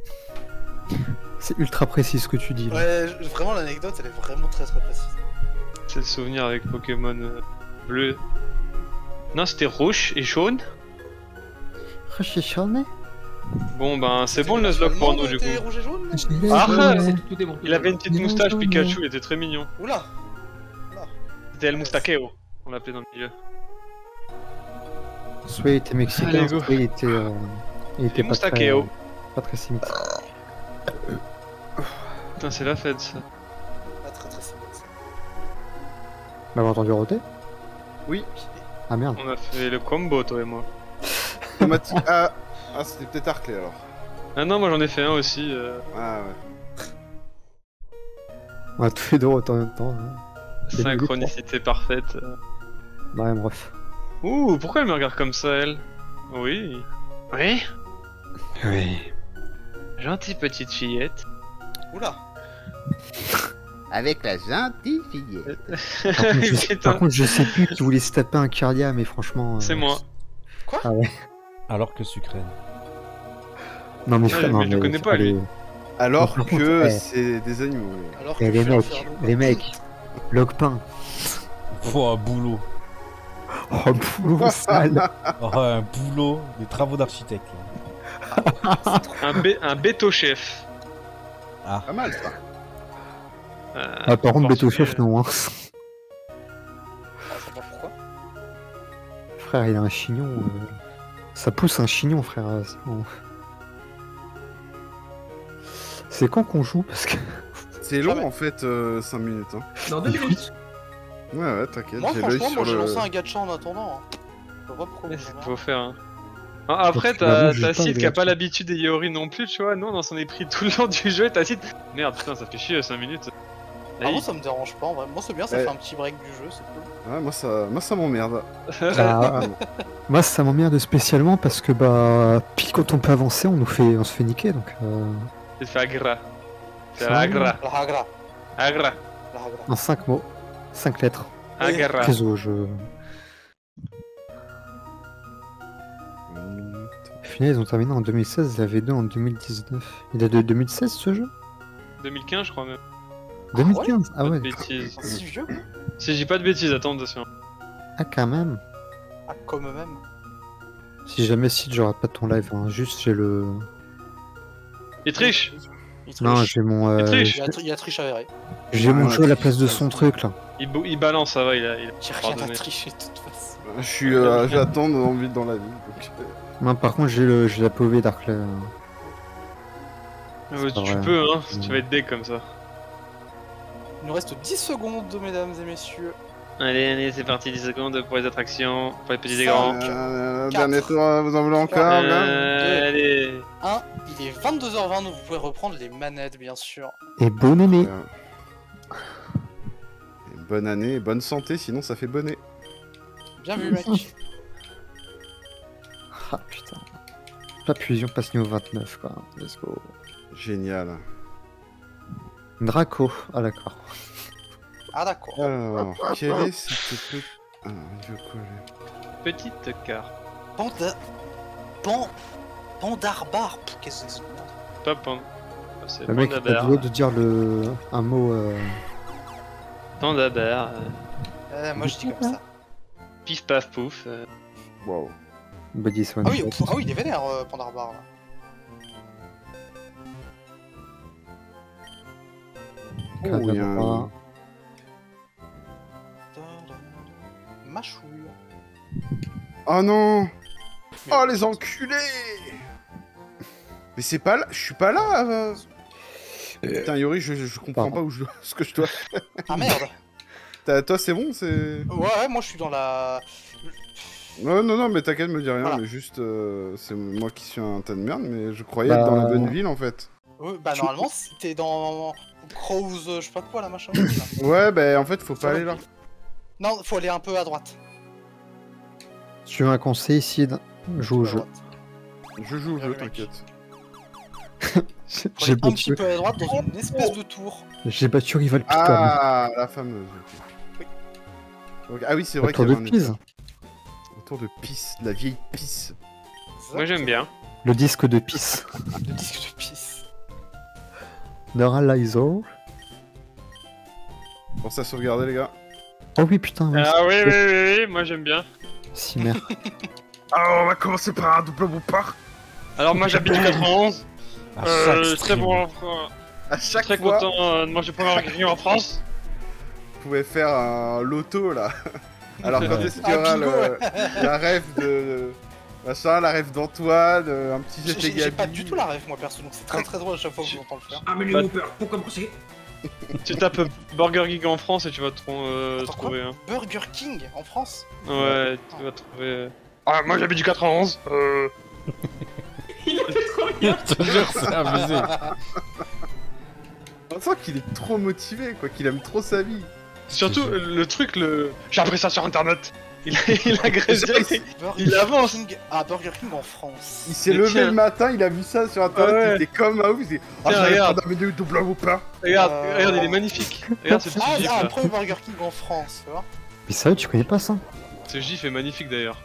C'est ultra précis ce que tu dis. là. Ouais, je- vraiment l'anecdote elle est vraiment très très précise. C'est le souvenir avec Pokémon euh, bleu. Non, c'était rouge et jaune. Recherché. Bon, ben, c'est bon le Nuzlocke pour nous, du coup. T'es rouge et jaune là Ah, C'est- Tout est bon. tout Il avait une petite moustache Pikachu, il était très mignon. Oula C'était El Moustaqueo, on l'appelait dans le milieu. Soit il était mexicain, soit il était. euh, Il était pas très, pas très sémite. Putain, c'est la fête ça. Ah, très très ça. M'avez entendu roter Oui. Ah merde. On a fait le combo, toi et moi. Automatique. Ah, ah c'était peut-être Arclay alors. Ah non, moi j'en ai fait un aussi. euh, Ah ouais. On a tous les deux roté en même temps. Hein. Synchronicité parfaite. euh. Non, rien, bref. Ouh, pourquoi elle me regarde comme ça, elle? Oui. Oui? Oui. Gentille petite fillette. Oula Avec la gentille fillette. Par contre, je sais, Putain, par contre, je sais plus qui voulait se taper un Cardia, mais franchement. euh, c'est moi. Alors que Sucrène. Non, mais frère, mais non, je le connais pas, lui. Alors que eh. c'est des animaux. oui. Alors que Eh, je les un mecs, les mecs, Logpain. Oh, un boulot. Oh, boulot sale. Oh, un boulot. Des travaux d'architecte. Un, bé- un béto chef. Ah, Pas mal ça. Euh, Ah, par contre, portugais. Chef, non. Hein. Ah, je pourquoi. Frère, il a un chignon. euh, Ça pousse un chignon, frère. euh, c'est quand qu'on joue Parce que. C'est long Jamais. en fait, 5 minutes. Hein. Dans deux minutes. Ouais, ouais, t'inquiète. Moi franchement, moi j'ai le. lancé un gacha en attendant. hein. Je vois pas qu'il faut faire. Hein. Ah, Après, t'as Sid qui a pas l'habitude et Yori non plus, tu vois. Nous, on s'en est pris tout le long du jeu. T'as Sid. Merde, putain, ça fait chier 5 minutes. Ah, moi ça me dérange pas en vrai. Moi c'est bien, ça Ouais. fait un petit break du jeu, c'est cool. Ouais, moi ça, moi ça m'emmerde. Bah, moi, ça m'emmerde spécialement parce que, bah. Puis quand on peut avancer, on nous fait, on se fait niquer donc. Euh... C'est agra. C'est agra. Agra. la hagra. En 5 mots, 5 lettres. Agra. Réseau, je. Une minute. Finalement, ils ont terminé en 2016, la V2 en 2019. Il est de 2016 ce jeu? 2015, je crois même. 2015 Ah Pas ouais, si vieux Si j'ai pas de bêtises, attends, attention. ah quand même. Ah, comme même. Si jamais si j'aurais pas ton live, hein. juste j'ai le. Il triche Il triche. Non, j'ai mon. euh, Il triche. il, y a, triche avéré. J'ai mon Ouais, jeu à la place de son truc là. il, il balance, ça va, il a. Il a rien à tricher de toute façon. Je suis, euh, j'attends envie dans la vie. Donc... euh, Non, par contre, j'ai le, j'ai la POV euh. Ouais, pas tu vrai. peux, hein, si tu vas être deck comme ça. Il nous reste 10 secondes, mesdames et messieurs. Allez, allez, c'est parti, 10 secondes pour les attractions, pour les petits et grands. Euh, Quatre. dernier tour, euh, vous en voulez encore là Euh, allez. 1, il est 22h20, donc vous pouvez reprendre les manettes, bien sûr. Et bonne année Euh, et Bonne année, et bonne santé, sinon ça fait bonnet. Bien vu, mec. Ah putain. Pas fusion passe niveau 29 quoi. Let's go. Génial. Draco. Ah d'accord. Ah, d'accord. Alors, quel est cette petite... Ah, il veut quoi lui Petite carte. Panda. Pan. Pandarbar. Qu'est-ce que c'est hein. Ah, C'est Le mec a de dire le... un mot. Euh... Tandaber. euh, Euh, Moi je dis comme ça. Pif paf pouf. euh, Wow. Body Ah oui, ah oui, il est vénère, euh, Pandarbar. Là. Oh, il y a un- Kadabra. Machouille. Oh non Oh les enculés Mais c'est pas là, je suis pas là euh. Putain Yori, je, je comprends Pardon. pas où je dois- ce que je dois... Ah merde T'as- Toi c'est bon, c'est... Ouais, ouais, moi je suis dans la. Non, non, non, mais t'inquiète, me dis rien, Voilà. mais juste, euh, c'est moi qui suis un tas de merde, mais je croyais Bah, être dans la bonne ville en fait. Ouais, bah Tu- normalement, si t'es dans Crows, je sais pas quoi, la machin. là. Ouais, bah en fait, faut pas le aller là. Non, faut aller un peu à droite. Si tu veux un conseil, Sid, joue au jeu. Je joue au Bien jeu, t'inquiète. J'ai Prenez un battu, petit peu à droite dans une espèce de tour. j'ai battu Rival Picon. Ah, la fameuse. Ah oui, c'est vrai qu'il y de avait un Pise. Autour de pisse, de la vieille pisse. Moi j'aime bien. Le disque de Pisse. Le disque de pisse. Neuralizer. Pensez à sauvegarder, les gars. Oh oui, putain, oui. Ah oui, oui, oui, oui, moi j'aime bien. Si, merde. Alors, on va commencer par un double part. Alors moi j'habite du 91. À chaque Euh, très bon, À chaque très fois, content euh, de manger première grille en France. vous pouvez faire un loto, là. Alors, quand est-ce qu'il y aura le- la rêve de... Machin, la rêve d'Antoine, euh, un petit GT j'ai pas Gabi. du tout la rêve, moi perso, donc c'est très très drôle à chaque fois que je vous entends le faire. Un menu Bah- Whopper pour commencer. Tu tapes Burger Geek en France et tu vas te euh, Attends, trouver. Hein. Burger King en France Ouais, tu vas trouver. Ah, moi j'habite du 91. Euh... Il a fait trop bien. Je te jure, c'est abusé. On sent qu'il est trop motivé, quoi, qu'il aime trop sa vie. Surtout le truc, le. J'ai appris ça sur internet. Il, il agresse direct. Burger Il avance. King... Ah, Burger King en France. Il s'est Mais levé tiens. le matin, il a vu ça sur internet, Ouais. il était comme un ouf, il s'est dit Ah, Tiens, j'avais regarde. pas menu double ou pas Regarde, Euh, regarde, il est magnifique. Regarde ce petit Ah, gif ah, un là. premier Burger King en France, tu vois Mais sérieux, tu connais pas ça? Ce gif est magnifique d'ailleurs.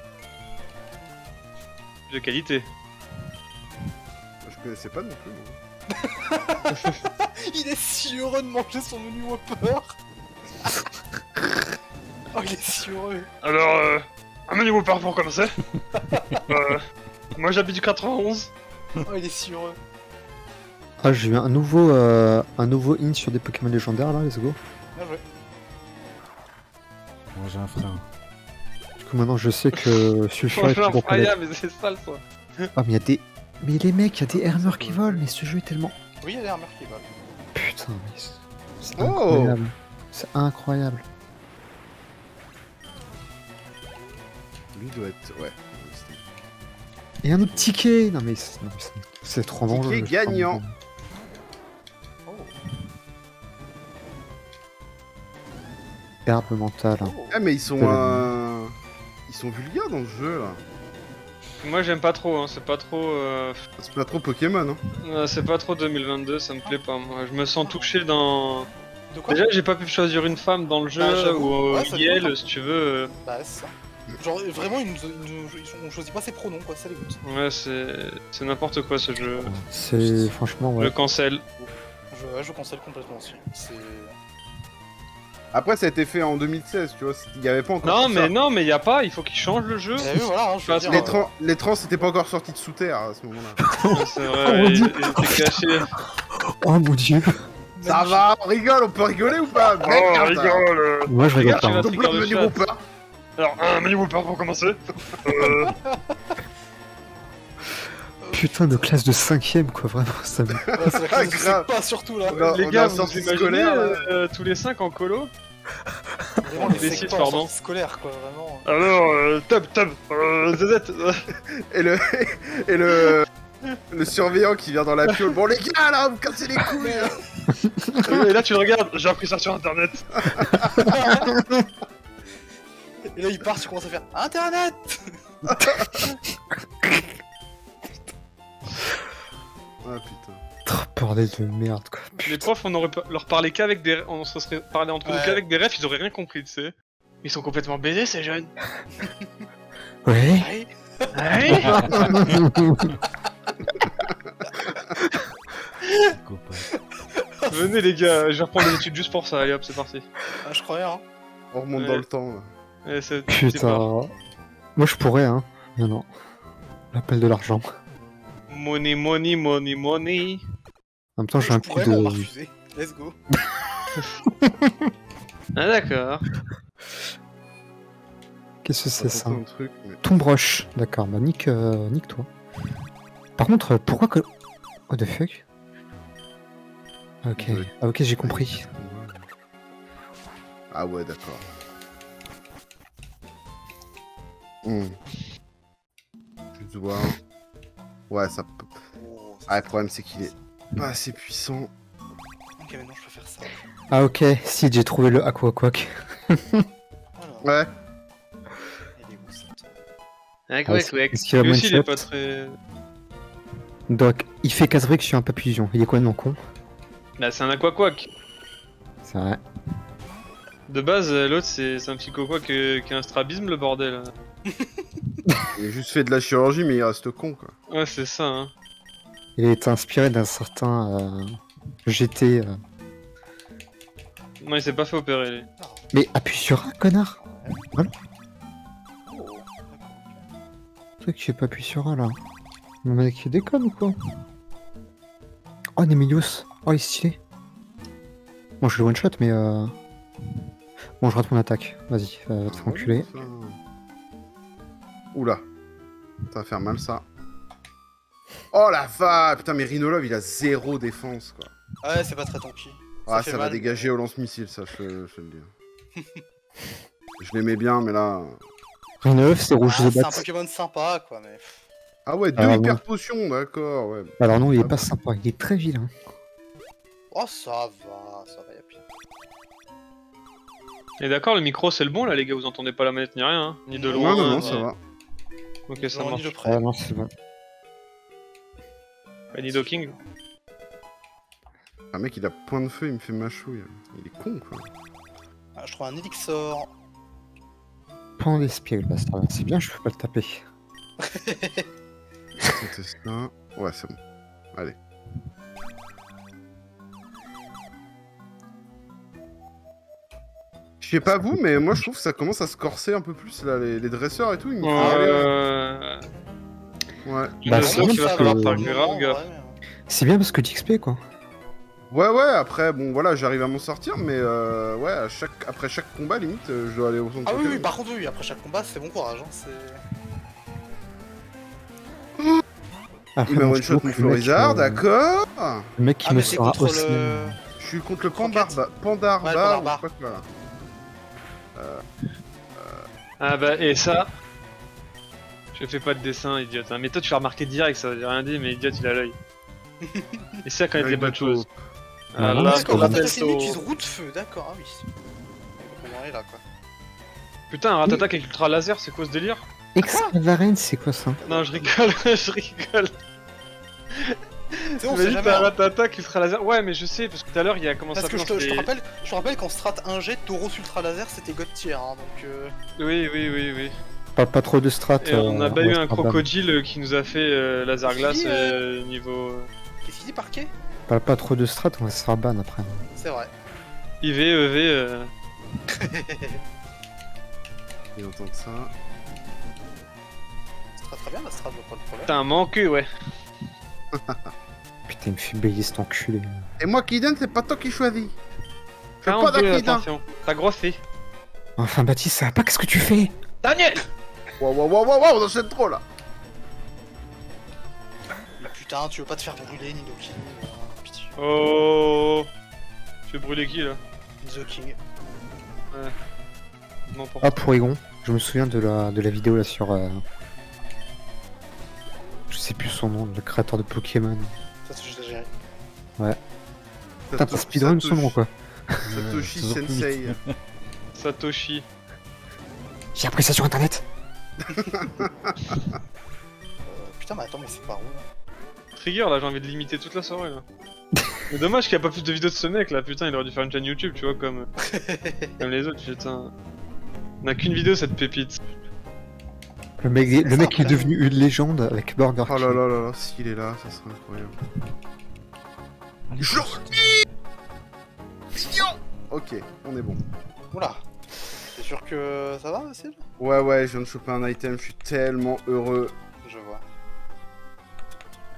De qualité. Je connaissais pas non plus. moi. Il est si heureux de manger son menu Whopper Oh, il est si heureux Alors, euh, un menu Whopper pour commencer. euh, moi j'habite du 91. Oh, il est si heureux Ah, j'ai eu un nouveau, euh, un nouveau in sur des Pokémon légendaires là, let's go. Bien joué. Moi j'ai un frère. Du coup, maintenant je sais que Sulfur est la incroyable, mais c'est sale ça. Ah, mais il y a des. Mais les mecs, il y a des armures qui volent, mais ce jeu est tellement. Oui, il y a des armures qui volent. Putain, mais c'est- c'est Oh incroyable. C'est incroyable. Lui doit être. Ouais. Et un autre ticket Non mais c'est trop Ticket je sais pas gagnant. Oh, Herbe mentale. hein. Ah, mais ils sont. Euh, Ils sont vulgaires dans le jeu là. Moi j'aime pas trop, hein. c'est pas trop. euh, C'est pas trop Pokémon, hein. euh, c'est pas trop 2022, ça me plaît pas moi. Je me sens touché dans. De quoi Déjà, j'ai pas pu choisir une femme dans le jeu Bah, ou euh, Ouais, Yel, si tu veux. euh, Bah, ça. Genre, vraiment, ils nous- on choisit pas ses pronoms, quoi, ça les goûte. Ouais, c'est c'est n'importe quoi ce jeu. C'est franchement Le ouais. cancel. Je, ouais, je cancelle complètement aussi. C'est... Après, ça a été fait en 2016, tu vois. Il y avait pas encore. Non, mais ça. non, mais y a pas, il faut qu'ils changent le jeu. Vu, voilà, hein, je veux Enfin, dire... Les, euh, trans, les trans c'était pas encore sorti de sous terre à ce moment-là. C'est Oh, vrai, mon il, Dieu. il. Oh mon ça va, on rigole, on peut rigoler ou pas? Oh, Merde. rigole Moi je rigole pas. tu vas-. Alors, un menu Whopper pour commencer. Euh, Putain de classe de 5ème quoi, vraiment. Ça me... Ouais, c'est la classe, je sais Grave. pas surtout là. On a- les on a gars, un vous imaginez scolaire, là. euh, tous les 5 en colo Vraiment, les secteurs en pardon. sortie scolaire, quoi, vraiment. Alors, euh, euh, ZZ. euh, Et le. Et le. Le surveillant qui vient dans la piole. Bon, les gars, là, vous cassez les couilles. Et là, tu le regardes, j'ai appris ça sur internet. Et là, il part, tu commences à faire Internet Ah putain. Trop bordel de merde quoi. Les profs, on aurait pas- leur parlé qu'avec des. On se serait parlé entre nous qu'avec des refs, ils auraient rien compris, tu sais. Ils sont complètement baisés, ces jeunes. Ouais Ouais. Ouais Copain. Venez, les gars, je vais reprendre les études juste pour ça. Allez hop, c'est parti. Ah, je croyais, hein. On remonte Ouais. dans le temps. là. Putain. Moi je pourrais hein. Mais non. L'appel de l'argent. Money, money, money, money. En même temps j'ai je un coup de. refuser. Let's go. Ah, d'accord. Qu'est-ce que c'est ça truc, mais... Tomb Rush. D'accord, bah nique, euh, nique toi. Par contre, euh, pourquoi que. What the fuck Ok, ah, ok j'ai compris. Ah ouais, d'accord. Je dois. Ouais, ça peut. Oh, ça, Ah, le problème, c'est qu'il est pas assez puissant. Ok, maintenant je peux faire ça. Ah ok, si j'ai trouvé le Aqua Quack. Alors, Ouais. il est où cette... Ah, Lui aussi, il est pas très. Donc, il fait casse briques sur un papillon. Il est quoi, non con Bah, c'est un aquaquac. C'est vrai. De base, euh, l'autre, c'est un psychoquac qui qui a un strabisme, le bordel. Il a juste fait de la chirurgie, mais il reste con, quoi. Ouais, c'est ça, hein. Il est inspiré d'un certain euh, GT. euh. Non, il s'est pas fait opérer, lui. Mais appuie sur A, connard d'accord. Toi qui j'ai pas appuyé sur A là. Le mec il déconne ou quoi? Oh Nemilius Oh il est stylé Bon je le one shot mais euh... Bon je rate mon attaque. Vas-y, euh, va te faire enculer. Oula. Ça va faire mal, ça. Oh la va Putain, mais Rhinolove, il a zéro défense, quoi. Ouais, c'est pas très tanky. Ah, ça va dégager au lance-missile, ça, je, je vais le dire. je l'aimais bien, mais là... Rhinolove c'est rouge Ah, c'est un. Pokémon sympa, quoi, mais. Ah ouais, deux Ah, hyper potions, d'accord, ouais. Alors non il est pas sympa, il est très vilain. Oh, ça va, ça va, y'a pire. Et d'accord, le micro, c'est le bon, là, les gars, vous entendez pas la manette ni rien, hein. Ni de loin. Non, non, non, ça va. Ok, ça marche. Ah non c'est bon. Docking. Un mec, il a point de feu, il me fait machouille. Il est con, quoi. Ah, je trouve un Elixor. Pan d'espiègle bastard. C'est bien je peux pas le taper. C'était ça. Ouais, c'est bon. Allez. Je sais pas vous, mais moi je trouve que ça commence à se corser un peu plus là, les, les dresseurs et tout. Ils me font Euh... Ouais. Bah, je c'est qu'il va ça falloir va. faire grave C'est bien parce que d'XP quoi. Ouais, ouais, après, bon voilà, j'arrive à m'en sortir, mais euh, ouais, à chaque... après chaque combat, limite, euh, je dois aller au centre Ah oui, oui, par contre, oui, après chaque combat, c'est bon courage. Hein, c'est... Après, Il m'a moi, one je shot trouve mon que le mec, Florizard, euh, d'accord Le mec qui Ah, me mais c'est sera contre au semaine. le. Je suis contre le Croquette. Pandarba, Pandarba, Ouais, ou Pandarba. je sais pas quoi là. Ah bah, et ça... Je fais pas de dessin, idiote. hein. Mais toi, tu l'as remarqué direct, ça veut rien dire, mais idiote, il a l'œil. Et ça, quand il y a Œil des de bonnes choses. Ah, Ah, non, là, D'accord, roue de feu, d'accord, ah oui. On en est là, quoi. Putain, un Ratata avec ultra laser, c'est quoi ce délire? Extravarenne c'est quoi ça? Non, je rigole, je rigole. On Tu m'as sait jamais. t'as un hein. Ratata avec ultra laser. Ouais, mais je sais, parce que tout à l'heure, il y a comment ça Parce que je te, je te rappelle, je te rappelle qu'en strat 1 jet, Tauros Ultra Laser c'était God tier, hein, donc euh... Oui, oui, oui, oui. Parle pas trop de strat. Et on a euh, pas eu un pas crocodile qui nous a fait euh, laser glace euh, niveau qu'est-ce qu'il dit parquet? Parle pas trop de strat, on va se faire ban après. C'est vrai. IV, EV. euh, Et on tente ça. Strat très bien, la strat, pas de problème. T'as un manqué, ouais. Putain, il me fait bailler cet enculé. Et moi qui donne, c'est pas toi qui choisis. Je fais T'as pas d'accident. T'as grossé. Enfin, Baptiste, ça va pas, qu'est-ce que tu fais? Daniel Wow, wow, wow, wow, wow, on enchaîne trop là. Mais putain, tu veux pas te faire brûler, Nidoking euh, Pitié. Oh Tu veux brûler qui là? The King. Non, pour... Ah, pour Egon, je me souviens de la, de la vidéo là sur. euh, Je sais plus son nom, le créateur de Pokémon. Ça, c'est juste à gérer. Putain, t'as speedrun nom quoi. Satoshi Sensei. Satoshi. J'ai appris ça sur internet. Euh, putain, mais attends, mais c'est pas où là Trigger là, j'ai envie de limiter toute la soirée là. Mais dommage qu'il n'y a pas plus de vidéos de ce mec là, putain, il aurait dû faire une chaîne YouTube, tu vois, comme, comme les autres, putain. On a qu'une vidéo cette pépite. Le mec, le mec Ça, est devenu une légende avec Burger Oh King. là là là là, s'il est là, ça serait incroyable. Je- Ok, on est bon. Oula T'es sûr que ça va, Cyril Ouais, ouais, je viens de choper un item, je suis tellement heureux. Je vois.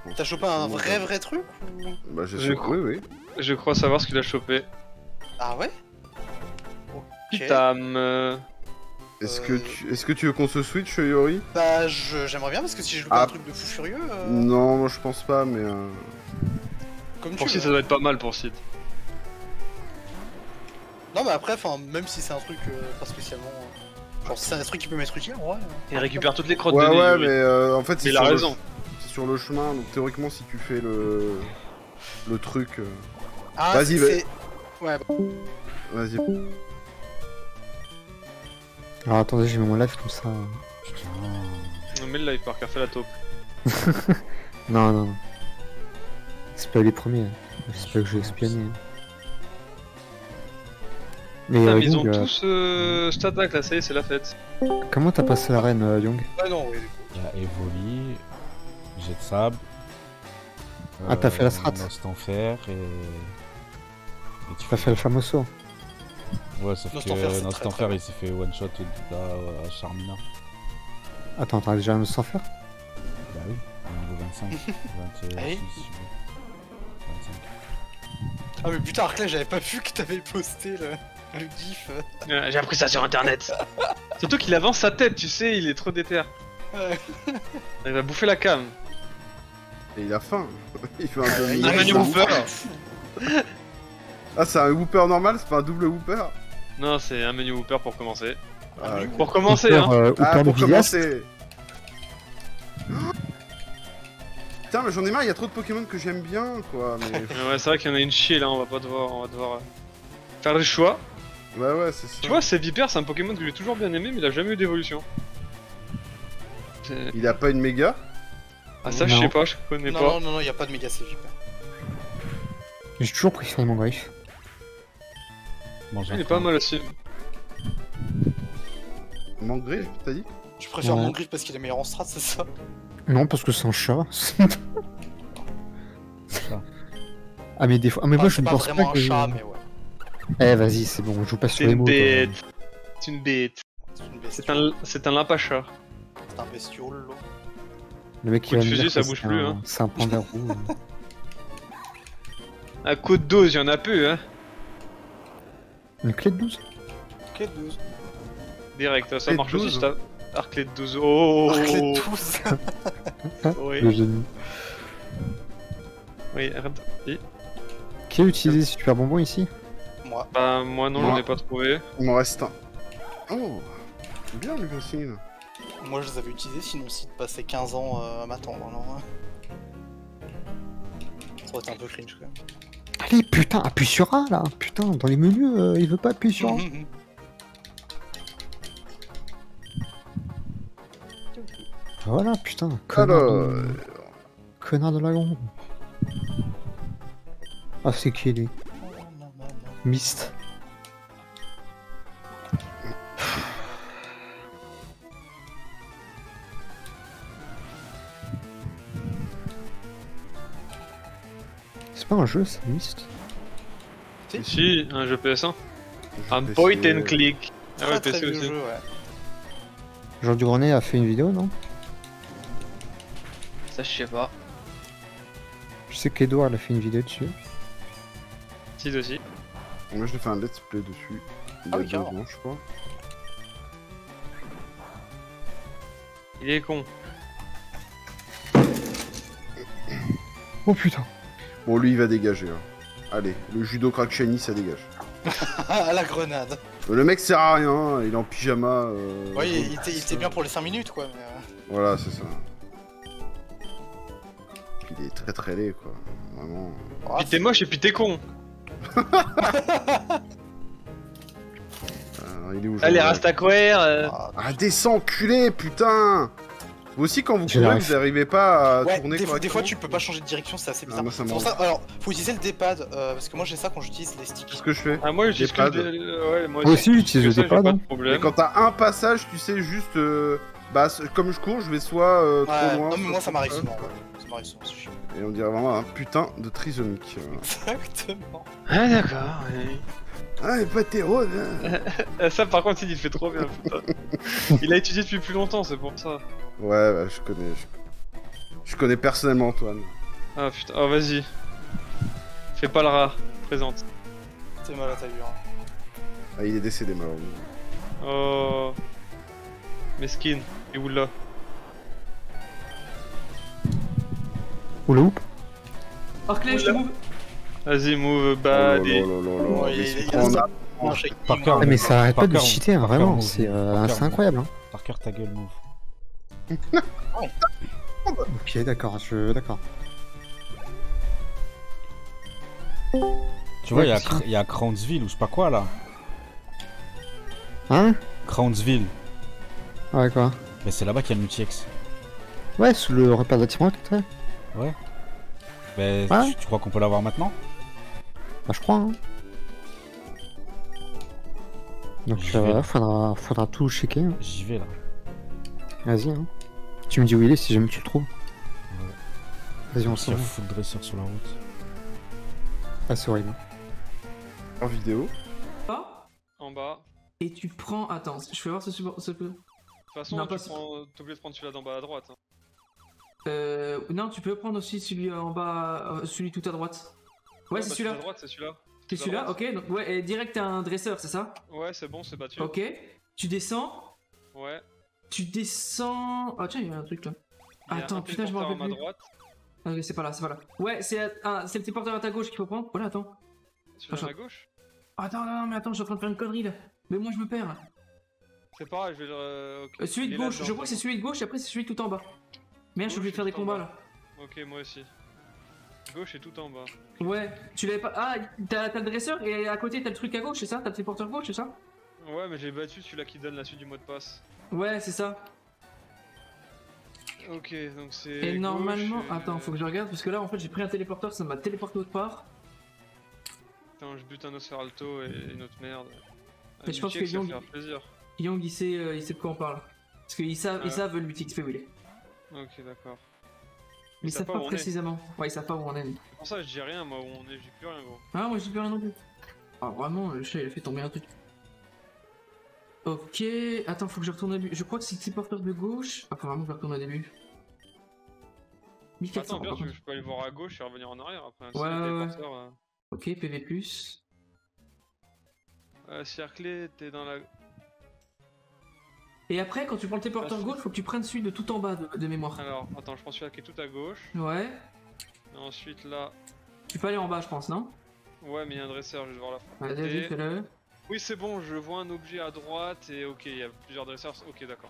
Bon, T'as chopé un vrai vrai truc ou... Bah, j'ai Je oui, oui. Je crois savoir ce qu'il a chopé. Ah ouais? Ok. Putain, euh... Est-ce Euh, que, tu... Est que tu veux qu'on se switch, Yori? Bah, je- j'aimerais bien parce que si je loupé Ah. un truc de fou furieux, euh, Non, moi je pense pas, mais. Euh... comme Pour tu Sid, veux. ça doit être pas mal pour Sid. Non, mais après, enfin, même si c'est un truc euh, pas spécialement. euh, Genre, si c'est un truc qui peut m'être utile, en vrai. euh, Il récupère toutes les crottes Ouais, de ouais, mais euh, en fait, c'est sur le- raison. c'est sur le chemin, donc théoriquement, si tu fais le. Le truc. euh, Ah, Vas-y, c'est- va- c'est- Ouais, bah, Vas-y. Alors attendez, j'ai mis mon live comme ça. Non, mais le live par fais la taupe. Non, non, non. C'est pas les premiers. C'est pas que j'ai espionné. Mais Putain, euh, mais ils ont euh, tous euh, stat attack là, ça y est, c'est la fête. comment t'as passé l'arène, euh, Young? Ah non, oui, Il y a Evoli, Jet de sable. Ah, t'as fait la strat. Lost Enfer et. et tu T'as fait le fameux saut. Ouais, sauf Lost que Enfer, Lost très, Enfer très il s'est fait one shot à, à Charmina. Attends, t'as déjà un sans faire Bah oui, au niveau 25. 26, Ah oui 25. Ah mais putain Arclay j'avais pas vu que t'avais posté le, le gif. Euh, J'ai appris ça sur internet. Surtout qu'il avance sa tête, tu sais, il est trop déter. Ouais. Il va bouffer la cam. Et il a faim. il fait un Euh, demi. il a menu une Whooper. Ah, c'est un Whooper normal, c'est pas un double Whooper Non, c'est un menu Whooper pour commencer. Ah, menu ok. Pour commencer, Hooper, hein. euh, Ah, Hooper pour commencer Putain, mais j'en ai marre, il y a trop de Pokémon que j'aime bien, quoi. Mais... Ouais, c'est vrai qu'il y en a une chier là, on va pas devoir, on va devoir euh, faire le choix. ouais, ouais, c'est ça. Tu vois, c'est Viper, c'est un Pokémon que j'ai toujours bien aimé, mais il a jamais eu d'évolution. C'est- Il a pas une méga? Ah, ça, je sais pas, je connais Non, pas. non, non, non, y a pas de méga save Viper. J'ai toujours préféré mon griffe. Un Il est pas mal aussi. Mangré, t'as dit? Tu préfères Ouais. mon griffe parce qu'il est meilleur en strat, c'est ça? Non, parce que c'est un chat. ça. ah, mais des fois. Ah, mais Enfin, moi je c'est ne pas pense vraiment pas un que. chat, mais ouais. Eh, vas-y, c'est bon, on joue pas C'est sur les mots. bête. C'est une bête. C'est une C'est bestiole. un, c'est un lapachard. C'est un bestiole. là. Le mec qui va fusil, dire ça bouge c'est plus, un- hein. C'est un panda roux. À coup de dose, y'en a peu, hein. Une clé de 12 Ok, 12. Direct, ça de marche aussi, 12. je tape. Arclay de 12. Oh Arclay de 12 Oui, Le génie. oui, arrête. Et- Qui a utilisé ce super bonbon ici? Moi. Bah, moi non, j'en ai pas trouvé. Il m'en reste un. Oh Bien, le Gracine. Moi je les avais utilisés, sinon si de passer 15 ans euh, à m'attendre. Alors, ouais. Ça aurait été un peu cringe quand même. Allez, putain, appuie sur A là Putain, dans les menus, euh, il veut pas appuyer sur A. Mhm. Voilà, putain, connard, Alors... de... connard de la grande. Ah, c'est qui lui? Mist. Pas un jeu, ça, Mist Si, un jeu PS1. Je Un vais point and click. Ah Très ouais, très PC aussi. jeu, ouais. Jean du Grenet a fait une vidéo, non? Ça, je sais pas. Je sais qu'Edouard a fait une vidéo dessus. Si, aussi. Moi, j'ai fait un let's play dessus. Il y Ah a oui, deux carrément. ans, je crois. Il est con. Oh putain Bon, lui, il va dégager. hein. Allez, le judo crack shiny, ça dégage. à la grenade. Le mec sert à rien, il est en pyjama. euh, Ouais, il, était, il était bien pour les 5 minutes quoi. Mais, euh, Voilà, c'est ça. Puis il est très très laid, quoi. Vraiment. ah, Puis t'es moche et puis t'es con. Euh, il est où Allez, Rastaquaire. euh, ah, Ah, descends, enculé, putain Vous aussi, quand vous courez, vous n'arrivez pas à Ouais, tourner des, fois, des fois tu peux pas changer de direction, c'est assez Ah, bizarre. moi, ça pour alors, faut utiliser le D-pad, euh, parce que moi j'ai ça quand j'utilise les sticks. C'est ce que je fais. Ah, moi, j'utilise le dé- Ouais, moi aussi, j'utilise le D-pad, hein. Et quand t'as un passage, tu sais juste. euh, bah, comme je cours, je vais soit euh, trop loin. non mais soit moi ça trop m'arrive souvent. Ça m'arrive. Et on dirait vraiment un putain de trisomique. euh. Exactement. Ah, d'accord. oui. Ah, mais pas t'es rose, hein. Ça, par contre, il fait trop bien, putain. Il a étudié depuis plus longtemps, c'est pour ça. Ouais, bah, je connais. Je... je connais personnellement Antoine. Ah, putain. Oh, vas-y. Fais pas le rat. Présente. C'est mal à ta vue. Hein. Ah, il est décédé malheureusement. Oh. Mesquine. Et où là? Oula, oup. Arclay, je te move. Vas-y, move, Oh bah, là Ouais, mais il- il- a-. Ah, ça arrête pas de cheater, hein, vraiment, c'est euh, incroyable. Hein. Parker, ta gueule, move. Ok, d'accord, je... d'accord. Tu vois, il y, a Ouais, Cr- il y a Crownsville ou je sais pas quoi là. Hein? Crownsville. Ouais, quoi Mais c'est là-bas qu'il y a le multi-X. Ouais, sous le repas de peut-être Ouais. Mais Ouais. tu, tu crois qu'on peut l'avoir maintenant? Bah, je crois, hein. Donc, euh, faudra, faudra tout checker. hein. J'y vais là. Vas-y, hein. Tu me dis où il est si jamais tu le trouves. Vas-y, on Il s'en y a va. full dresseur sur la route. Ah, c'est horrible. En vidéo. Pas En bas. Et tu prends. Attends, je vais voir ce support. ce- De toute façon, Non, tu pas- prends... t'es obligé de prendre celui-là d'en bas à droite. hein. Euh, non, tu peux prendre aussi celui en bas, euh, celui tout à droite. Ouais, c'est bah, celui-là. À droite, c'est celui-là. C'est tout à celui-là, droite. ok. Donc, ouais, et direct, t'as un dresseur, c'est ça? Ouais, c'est bon, c'est battu. Ok. Tu descends. Ouais. Tu descends. Ah, tiens, il y a un truc là. Attends, putain, je me rappelle à plus. droite. Ah, c'est pas là, c'est pas là. Ouais, c'est ah, le téléporteur à ta gauche qu'il faut prendre. Voilà, attends. Celui-là à Attends. ma gauche? Attends, non, non, mais attends, je suis en train de faire une connerie là. Mais moi, je me perds. C'est pareil, je vais le. euh. Euh, celui de gauche, je crois que c'est celui de gauche et après, c'est celui tout en bas. Merde, je suis obligé de faire des combats là. Ok, moi aussi. Gauche et tout en bas. Ouais, tu l'avais pas. Ah, t'as t'as le dresseur et à côté, t'as le truc à gauche, c'est ça? T'as le téléporteur gauche, c'est ça? Ouais, mais j'ai battu celui-là qui donne la suite du mot de passe. Ouais, c'est ça. Ok, donc c'est. Et normalement, et- attends, faut que je regarde parce que là en fait j'ai pris un téléporteur, ça m'a téléporté autre part. Putain, je bute un Osferalto et une autre merde. Mais je pense que Young- va faire plaisir. Young il sait, euh, il sait de quoi on parle. Parce qu'ils savent, ils Ouais. savent où il est. Ok, d'accord. Mais ils savent pas précisément. Ouais, ils savent pas où on est. C'est pour ça que je dis rien, moi, où on est, je dis plus rien, gros. Ah, moi j'ai plus rien non plus. Ah, vraiment, le chat il a fait tomber un truc. Ok, attends, faut que je retourne au début. Je crois que c'est le téléporteur de gauche. Ah, que je retourne au début. 1400, Attends, bien, je peux aller voir à gauche et revenir en arrière après. hein, Ouais, ouais, téléporteur, euh, Ok, PV. Euh, cerclé, t'es dans la. Et après, quand tu prends le téléporteur Ah, gauche, faut que tu prennes celui de tout en bas de, de mémoire. Alors, attends, je prends celui-là qui est tout à gauche. Ouais. Et ensuite là. Tu peux aller en bas, je pense, non? Ouais, mais il y a un dresseur, je vais devoir la Vas-y, fais-le. Oui, c'est bon, je vois un objet à droite et ok, il y a plusieurs dresseurs. Ok, d'accord.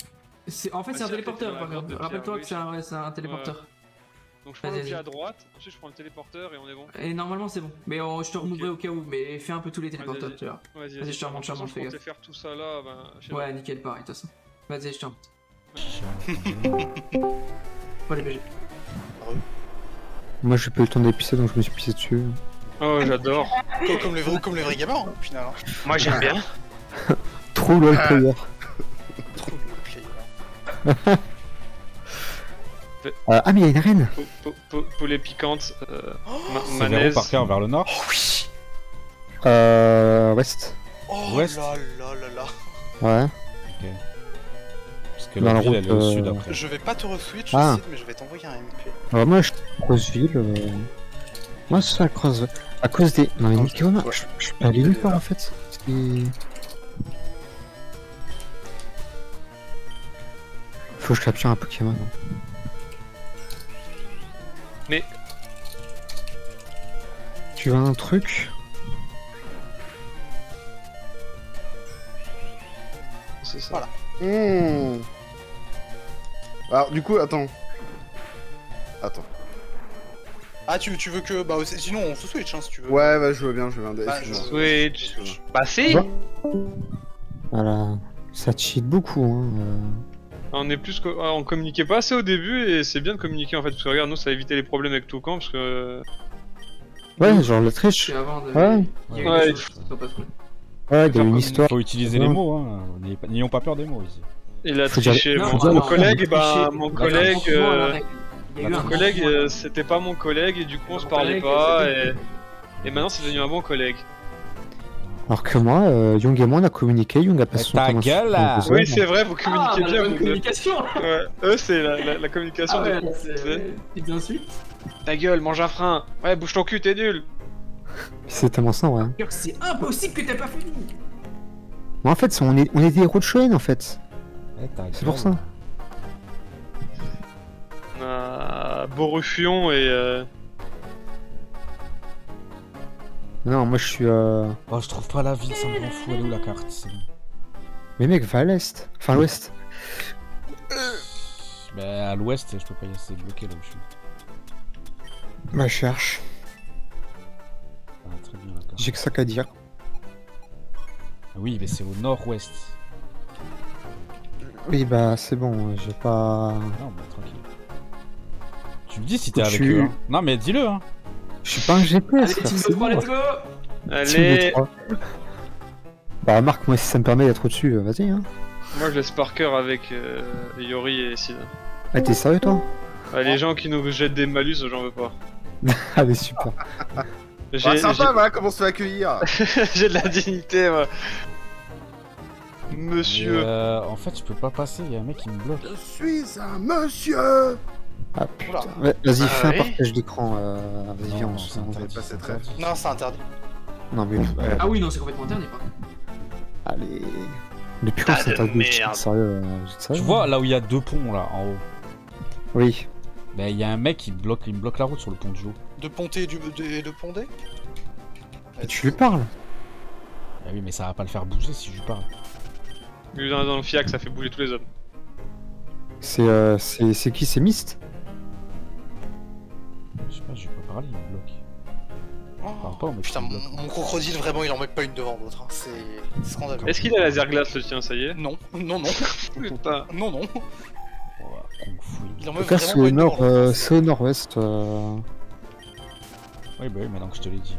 En fait, Ah, c'est un téléporteur, par contre. Rappelle-toi oui, que c'est un, ouais, c'est un téléporteur. Donc je prends l'objet à droite, ensuite je prends le téléporteur et on est bon. Et normalement, c'est bon. Mais je te removerai au cas où. Mais fais un peu tous les téléporteurs, vas-y. tu vois. Vas-y, Vas-y, je te remonte, je te remonte, je fais comptais faire tout ça là, ben. Ouais, nickel, pareil, de toute façon. Vas-y, je te remonte. Faut aller BG. Moi, j'ai pas eu le temps d'épicer, donc je me suis pissé dessus. Oh, j'adore. Comme, comme les vrais, comme les vrais gamins, hein, au final. Hein. Moi j'aime bien. Trop lol player. Trop le player. Euh, ah, mais il y a une po- Poulet piquante, euh, ma- vers où manaise. par cœur vers le nord Oh oui Euh. Ouest. Oh Ouest. là là là là Ouais. Parce que Dans la la ville elle est au route, sud euh, après. Je vais pas te reswitch, Ah. Mais je vais t'envoyer un MP. Alors, moi, je grosse ville. Euh... Moi, c'est à cause. À cause des. Non, mais Non, Nico, je- je je- je suis pas allé nulle part en fait. C'est. Faut que je capture un Pokémon. hein. Mais- Tu veux un truc C'est ça. Voilà. Mmh. Alors, du coup, attends. Attends. Ah, tu, tu veux que. Bah, sinon, on se switch, hein, si tu veux. Ouais, bah, je veux bien, je veux bien. Bah, Excuse-moi. Switch. Bah si. Voilà. Ça cheat beaucoup. Hein. euh. On est plus co- ah, on communiquait pas assez au début et c'est bien de communiquer en fait parce que regarde nous ça a évité les problèmes avec Toucan parce que Ouais, genre la triche. C'est avant de. Ouais. Il y a eu Ouais. Ouais, il y a une Il histoire. faut utiliser les mots, hein. N'ayons pas peur des mots ici. il a triché. Non, Mon, collègue, bah mon Bah, collègue, euh. Il y a eu mon un collègue euh, c'était pas mon collègue et du coup on se parlait pas et, c'était- et maintenant c'est devenu un bon collègue. Alors que moi, euh, Young et moi, on a communiqué. Young a passé son Ta temps gueule, là. Oui c'est vrai vous Ah, communiquez bien. la bonne vous communication Ouais, eux c'est la, la- la communication Ah de ouais, c'est-. Petites insultes. Ta gueule, mange un frein. Ouais bouge ton cul t'es nul. C'est tellement ça, ouais. C'est impossible que t'aies pas fini Mais en fait, on est, on est des héros de Shonen en fait. Ta C'est pour ça. Borufion et euh, Non, moi je suis. Euh... Oh, je trouve pas la ville, ça me rend fou. Elle est où la carte C'est bon. Mais mec, va à l'est. Enfin, à l'ouest. Bah, à l'ouest, je peux pas y aller, c'est bloqué là où je suis. Bah, je cherche. Ah, très bien la carte. J'ai que ça qu'à dire. Ah Oui, mais c'est au nord-ouest. Oui, bah, c'est bon, j'ai pas. Non, bah tranquille. Tu me dis si t'es avec eux. Hein. Non, mais dis-le, hein. Je suis pas un GPS, Allez, team de 3, bon. let's go Allez. Bah remarque, moi si ça me permet d'être au-dessus, euh, vas-y hein. Moi je laisse Parker avec euh, Yori et Sid. Ah t'es sérieux toi? Ah, les gens qui nous jettent des malus, j'en veux pas. Allez super. J'ai Ah, sympa, voilà comment on se fait accueillir? j'ai- de la dignité, moi. Mais, Monsieur. euh, en fait, je peux pas passer, il y a un mec qui me bloque. Je suis un monsieur. Ah putain. Vas-y Ah, fais un oui. partage d'écran, euh, vas-y viens Non, on non, se... c'est interdit, pas c'est cette rêve. interdit. Non, c'est interdit. Non mais... Ah oui, non, c'est complètement interdit, pas. Allez... Depuis quand Ah, c'est de interdit merde. Sérieux, euh, Tu vois, là où il y a deux ponts, là, en haut, Oui. ben, il y a un mec qui, bloque, il me bloque la route sur le pont du haut. De ponter et du... de, de ponder tu lui parles Ah oui, mais ça va pas le faire bouger si je lui parle. Lui dans, dans le fiac, ça fait bouger tous les hommes. C'est euh, c'est c'est qui C'est Myst? Je sais pas, je vais pas parler, il me bloque. Pas, mais Putain, mon, crocodile, vraiment, il en met pas une devant l'autre. hein. C'est scandaleux. Est-ce qu'il a laser glace le tien, ça y est? Non, non, non, Putain. non, non. Oh. Il en En met tout cas vraiment c'est pas au une nord, devant euh, l'autre. c'est au nord-ouest. euh. Oui, bah oui, maintenant que je te l'ai dit.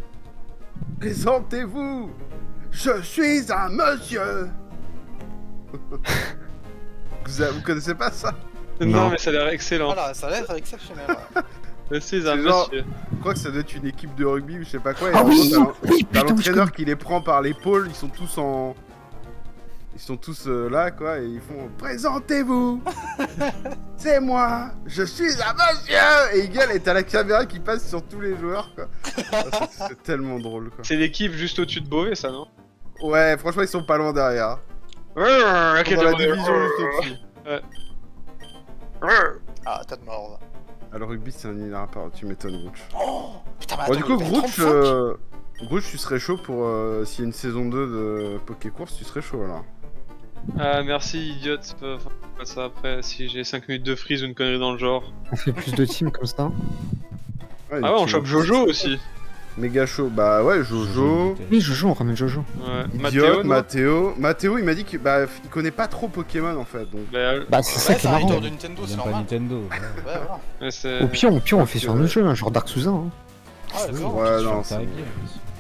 Présentez-vous. Je suis un monsieur. vous, vous connaissez pas ça? Non, Non. mais ça a l'air excellent. Voilà, ça a l'air exceptionnel. ouais. Je suis un C'est genre- monsieur. Je crois que ça doit être une équipe de rugby ou je sais pas quoi. et Ah oui, t'as- oui, l'entraîneur qui les prend par l'épaule, ils sont tous en. Ils sont tous euh, là, quoi, et ils font Présentez-vous C'est moi Je suis un monsieur Et ils gueulent, et t'as la caméra qui passe sur tous les joueurs, quoi. Ah, c'est- tellement drôle, quoi. C'est l'équipe juste au-dessus de Beauvais, ça, non? Ouais, franchement, ils sont pas loin derrière. Dans la division juste au-dessus. Ah, t'as de mort. Ah, le rugby, c'est un univers à part, tu m'étonnes, Grouch. Oh Putain, mais Bon, attends, du coup, Grouch, 35? euh... Grouch, tu serais chaud pour. euh, S'il y a une saison 2 de Poké Course, tu serais chaud alors. Ah, merci, idiote. c'est pas- enfin, ça après, si j'ai 5 minutes de freeze ou une connerie dans le genre. On fait plus de teams comme ça. Ah ouais, on chope Jojo aussi. Méga chaud. Bah ouais, Jojo. Oui Jojo, on ramène Jojo. Ouais. Mathéo, Mathéo, Mathéo, il m'a dit qu'il bah, il connaît pas trop Pokémon en fait. Donc... Bah, Bah c'est ça qui est un marrant. de Nintendo, c'est normal. Nintendo. ouais. Ouais, voilà. ouais, c'est- Au pire, au pire on fait sur nos jeux, hein, genre Dark Souls 1. hein. Ah, d'accord. Ouais, non.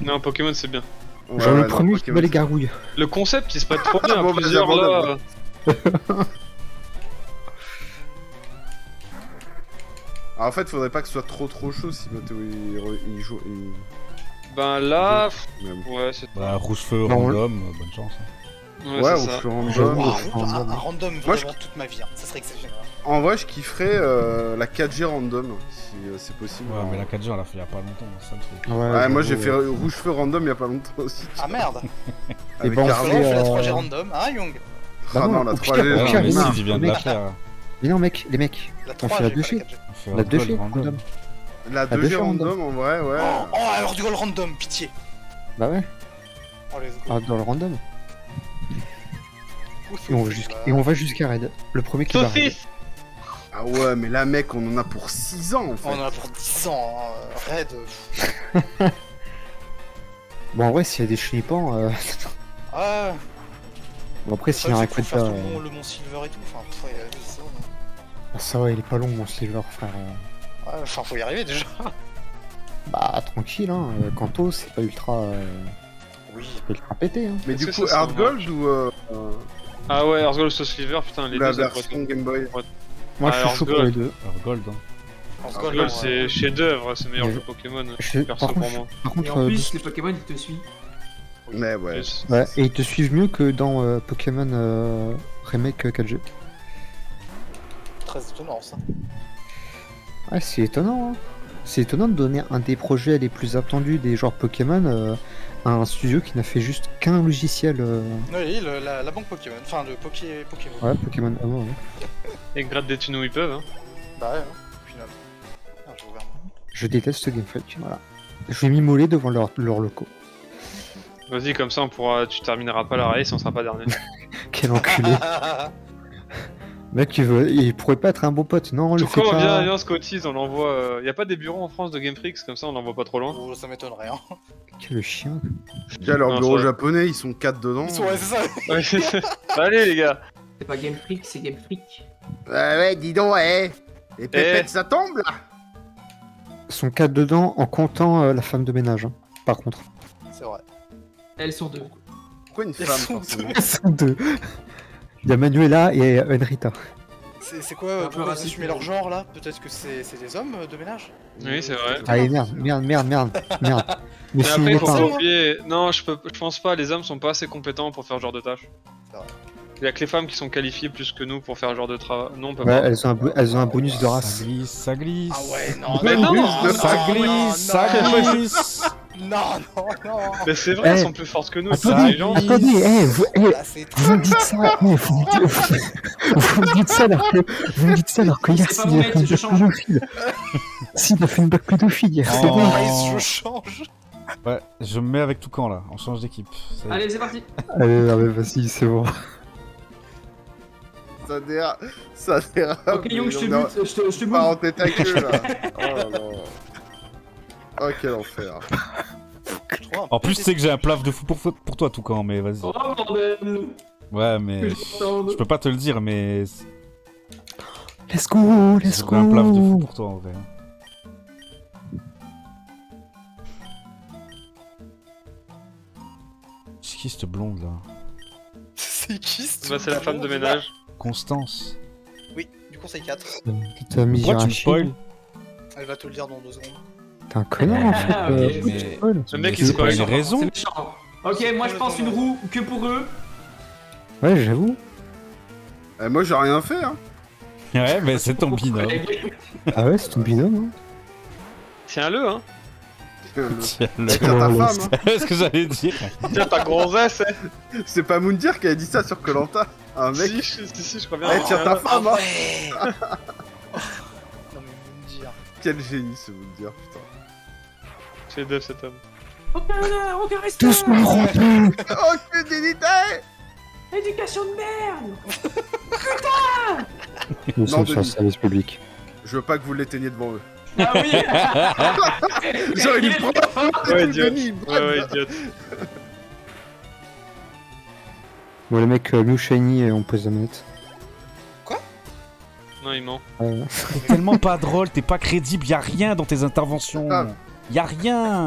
Non, Pokémon c'est bien. Ouais, genre ouais, le premier qui bat les gargouilles. Le concept il se prête trop bien bah, plusieurs là. Alors, en fait, faudrait pas que ce soit trop trop chaud si Mathéo il, il joue. il- Ben là, bon. ouais, c'est Bah, rouge-feu Non, on- random, euh, bonne chance. hein. ouais, Ouais, J'avoue. bas. Waouh, je un, un random. random Moi, je- vraiment toute ma vie, hein. ça serait exceptionnel. En vrai, je kifferais euh, la 4G random si euh, c'est possible. Ouais, mais la 4G, on l'a fait il y a pas longtemps, c'est ça le truc. Ouais, Ouais, moi j'ai fait ouais. rouge feu random il y a pas longtemps aussi. Ah merde Avec bon, on fait la euh, 3G random Hein, Young Ah Bah non, la au pire, 3G, au Ouais, pire, j'en mais ai non, marre. si, il vient de mais- la faire. Mais non mec, les mecs, La on 3G, fait la pas la 2G. 4G. On fait La Hard 2G Gold random. random. La 2G 2G random. random en vrai, ouais. Oh, oh, alors du goal random, pitié Bah ouais, Oh, ah, dans le random. Et on ouf, va jusqu'à bah. et on va jusqu'à Raid. Le premier qui va Raid. Saucisse Ah ouais, mais là, mec, on en a pour 6 ans en fait. On en a pour 10 ans, hein. Raid. euh, Bon en vrai s'il y a des chenipans, euh... Ah, bon après s'il y a un coup de faire pas... mont, le mont Silver et tout. Enfin, Ah, ça va, il est pas long mon silver frère. euh. Ouais, enfin, faut y arriver déjà. Bah tranquille hein, euh, Kanto c'est pas ultra... euh, Oui. c'est pas ultra pété hein. Mais du coup, ça, Hard Gold ou euh, euh, Ah ouais, Earth Gold Sauce Sliver, putain, les la deux version Game Boy Moi Ah, je suis chaud Gold. pour les deux. Hard Gold, hein. Ah, goal, Gold c'est ouais. chef d'œuvre, c'est le meilleur Mais- jeu Pokémon. Je- Perso par pour contre, moi. par Et contre, en euh, plus, les Pokémon ils te suivent. Mais ouais. Ouais, et ils te suivent mieux que dans euh, Pokémon euh, Remake euh, 4G. Très étonnant ça. Ouais, c'est étonnant. Hein. C'est étonnant de donner un des projets les plus attendus des joueurs Pokémon euh, à un studio qui n'a fait juste qu'un logiciel. euh, Oui, le- la, la banque Pokémon. Enfin, le Poké, Pokémon. Ouais, Pokémon Amo. ouais. Et gratte des où ils peuvent. Hein. Bah ouais, hein, au final. Ah, j'ai ouvert mon- Je déteste Game Freak, voilà. Je vais m'immoler devant leurs leurs locaux. Vas-y, comme ça on pourra, tu termineras pas la race, on sera pas dernier. Quel enculé. Mec, il, veut... il pourrait pas être un bon pote. Non, on le fait quand on vient, pas. vient, on se cotise, on l'envoie. euh, Y a pas des bureaux en France de Game Freaks, comme ça on l'envoie pas trop loin. Oh, ça m'étonnerait. Hein. Quel chien. Déjà, leur Non, bureau ça japonais, ils sont 4 dedans. Ils sont- Ouais, c'est ça. Ça. Allez les gars C'est pas Game Freak, c'est Game Freak. Ouais, ouais, dis donc, ouais. Les pépettes, ça tombe là sont 4 dedans en comptant euh, la femme de ménage. hein, par contre. C'est vrai. Elles sont deux. Pourquoi une Elles femme Elles sont deux. Il y a Manuela et Enrita. C'est c'est quoi assument mais- leur genre là? Peut-être que c'est c'est des hommes euh, de ménage? Oui, c'est vrai. Allez, merde, merde, merde, merde, merde. Mais après, mais il faut pas. oublier. Non, je, peux... je pense pas, les hommes sont pas assez compétents pour faire ce genre de tâche. C'est vrai. Il y a que les femmes qui sont qualifiées plus que nous pour faire ce genre de travail. Non, on peut Ouais, pas. elles ont, un, bo- elles ont un bonus de Ça race. glisse, ça glisse. Ah ouais, non, Mais non, non, non, Ça glisse, non, ça glisse. Non, non, non Mais c'est vrai, elles Eh. sont plus fortes que nous, Attendez, intelligent. attendez, eh, vous, eh, Là, c'est vous me dites ça, eh, vous, me dites, vous, vous me dites ça alors que, vous me dites ça alors que hier, C'est pas s'il a fait une je blague pédophile. S'il a fait une blague pédophile hier, c'est Oh. bon. Nice, je change Ouais, je me mets avec Toucan là, on change d'équipe. Ça. Allez, c'est parti. Allez, allez, vas-y, c'est bon. Ça dérape. Ça dérape. Ok, Young, je te bute, je te, je te Pas en bute. tête à queue là. Oh là là. Oh quel enfer. En plus, tu sais que j'ai un plaf de fou pour, pour toi, Toucan, mais vas-y. Oh bordel. Ouais, mais je peux pas te le dire, mais Let's go, let's j'aurais un plaf de fou go. pour toi en vrai. C'est qui cette blonde là? C'est qui ce Bah, c'est la femme de ménage. Constance. Oui, du conseil 4. T'as mis Pourquoi tu me spoil Elle va te le dire dans deux secondes. T'es un connard en fait. Ah, euh, ok, pourquoi mais- tu spoil Le mec, il c'est pas spoil. une raison. Ok, moi je pense une roue que pour eux. Ouais, j'avoue. Eh, moi j'ai rien fait hein. Ouais, mais c'est ton binôme. Ah ouais, c'est ton binôme. Hein. Tiens-le, hein. Tiens-le. Tiens ta Oh, femme hein. C'est ce que j'allais dire. Tiens, ta grossesse, hein. C'est pas Moundir qui a dit ça sur Colanta. Un mec. Si, si, si, je crois bien. Eh, tiens ta Ah femme hein. ouais Non mais vous me dire. Quel génie ce Moundir putain. C'est dev cet homme. Respect. Tous me rompus Oh que dignité Éducation de merde. Nous sommes Non, sur le service public. Je veux pas que vous l'éteigniez devant eux. Ah oui. Genre il prend Ouais, idiot. Denis, Ouais, ouais, idiote. Bon, les mecs, euh, Mew Shiny on pose la manette. Non, il ment. Euh, T'es tellement pas drôle, t'es pas crédible, y a rien dans tes interventions. Ah. Y a rien.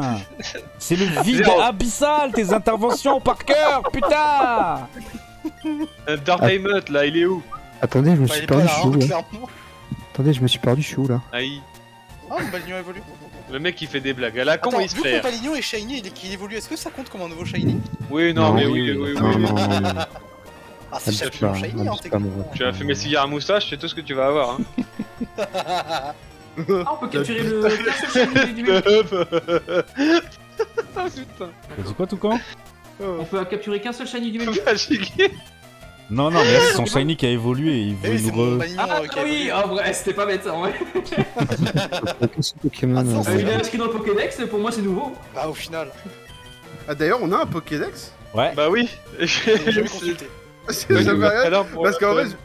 C'est le vide Zéro. abyssal, tes interventions par cœur, putain. Euh, Entertainment, là, il est où? Attendez, je me il suis est pas perdu, là, je suis où hein, là? clairement. Attendez, je me suis perdu, je suis où là? Aïe. Ah, mon Balignon évolue. Le mec, il fait des blagues. À la con, Attends, il se vu que fait. mon Balignon est shiny et qu'il évolue, est-ce que ça compte comme un nouveau shiny? Oui, non, Non, mais oui, oui, oui, oui. Non, oui. non, non, non. Ah, c'est Chapillon pas, shiny, hein, techniquement. Tu as fait mes cigares à moustache, c'est tout ce que tu vas avoir. Hein. Ah, on peut capturer le. du- ah putain. T'as dit quoi, Toucan On peut capturer qu'un seul shiny du même. Non, non, mais là, son shiny qui a évolué. Il Eh oui, veut nous re... Ah oui, en vrai, c'était pas bête en vrai. Pokémon. Attends, euh, Euh, il est inscrit dans le Pokédex, pour moi c'est nouveau. Bah, au final, Ah d'ailleurs on a un Pokédex Ouais. Bah oui. j'ai jamais consulté. Pour- Parce qu'en fait,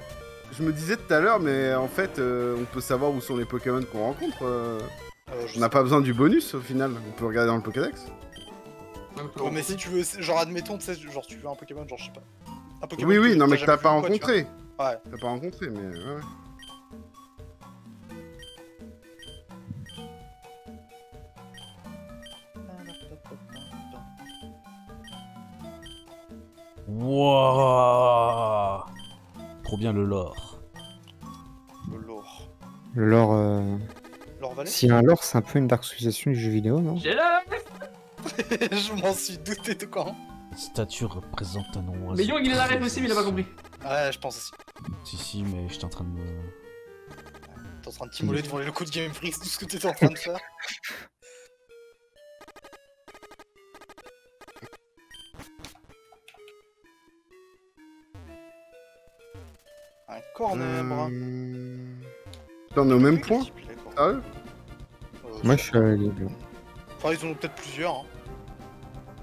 je, me disais tout à l'heure, mais en fait, euh, on peut savoir où sont les Pokémon qu'on rencontre. On n'a pas besoin du bonus au final. On peut regarder dans le Pokédex. Mais si tu veux, genre admettons, tu sais, genre tu veux un Pokémon, genre je sais pas. Un Pokémon Oui, oui, non, mais que t'as pas quoi, rencontré. Ouais. T'as pas rencontré, mais ouais. ouais. Wouah Trop bien le lore. Le lore. Le lore. euh, Lore Valley a un lore, c'est un peu une darksisation du jeu vidéo, non? J'ai Je m'en suis douté de quand. Cette statue représente un oiseau. Mais Young il est la rêve aussi, mais il a pas compris. Ouais, je pense aussi. Si, si, mais j'étais en train de me. T'es en train de t'immoler devant les locaux de Game Freak, tout ce que t'étais en train de faire. Un. Euh, Putain, on est au même point Sérieux Moi, je suis à. Enfin, ils en ont peut-être plusieurs. Hein.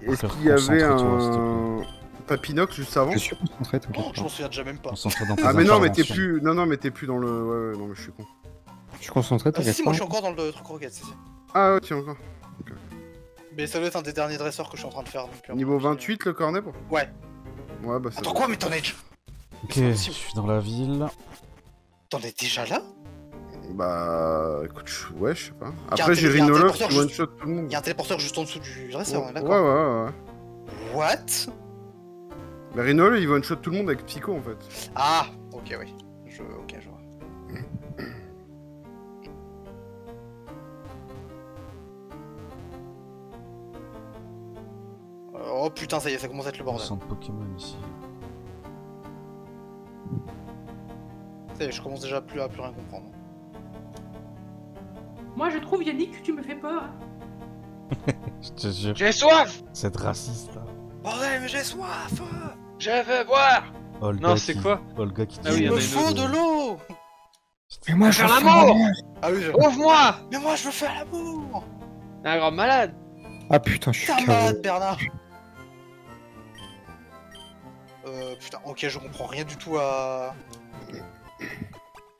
Est-ce qu'il y avait un Papinox juste avant Je suis concentré, Oh, t'inquiète je pas. m'en souviens déjà même pas. Concentré dans tes Ah mais non mais t'es plus non non mais t'es plus dans le ouais, ouais non mais je suis con. Je suis concentré, Ah, si, moi je suis encore dans le truc roquette, si, si. Ah ouais tiens encore. Mais ça doit être un des derniers dresseurs que je suis en train de faire. Donc, euh, Niveau je- 28 le cornet pour Ouais. Ouais bah ça. Attends, quoi, mais t'en es, Ok, je suis dans la ville. t'en es déjà là? Bah, écoute, ouais, je sais pas. Après, j'ai Rhinologue qui juste- one-shot tout le monde. Il y a un téléporteur juste en dessous du dresseur, on est Ouais, d'accord ouais, ouais, ouais. What? Mais Rhinologue, il one-shot tout le monde avec Psycho en fait. Ah, ok, oui. Je... Ok, je vois. Oh putain, ça y est, ça commence à être le Le bordel. centre Pokémon ici. Ça y est, je commence déjà plus à plus rien comprendre. Moi, je trouve, Yannick, que tu me fais peur. Je te jure, J'ai soif. Cette raciste là. Bordel, mais j'ai soif. Je veux boire. Olga Non, c'est qui- quoi Olga qui Ah oui, Il me faut de l'eau. Mais moi, je Faire veux l'amour. Ah oui, je... Ouvre-moi Mais moi, je veux faire l'amour. Un grand malade. Ah putain, je suis T'es un malade, Bernard. Euh, putain, ok, je comprends rien du tout à...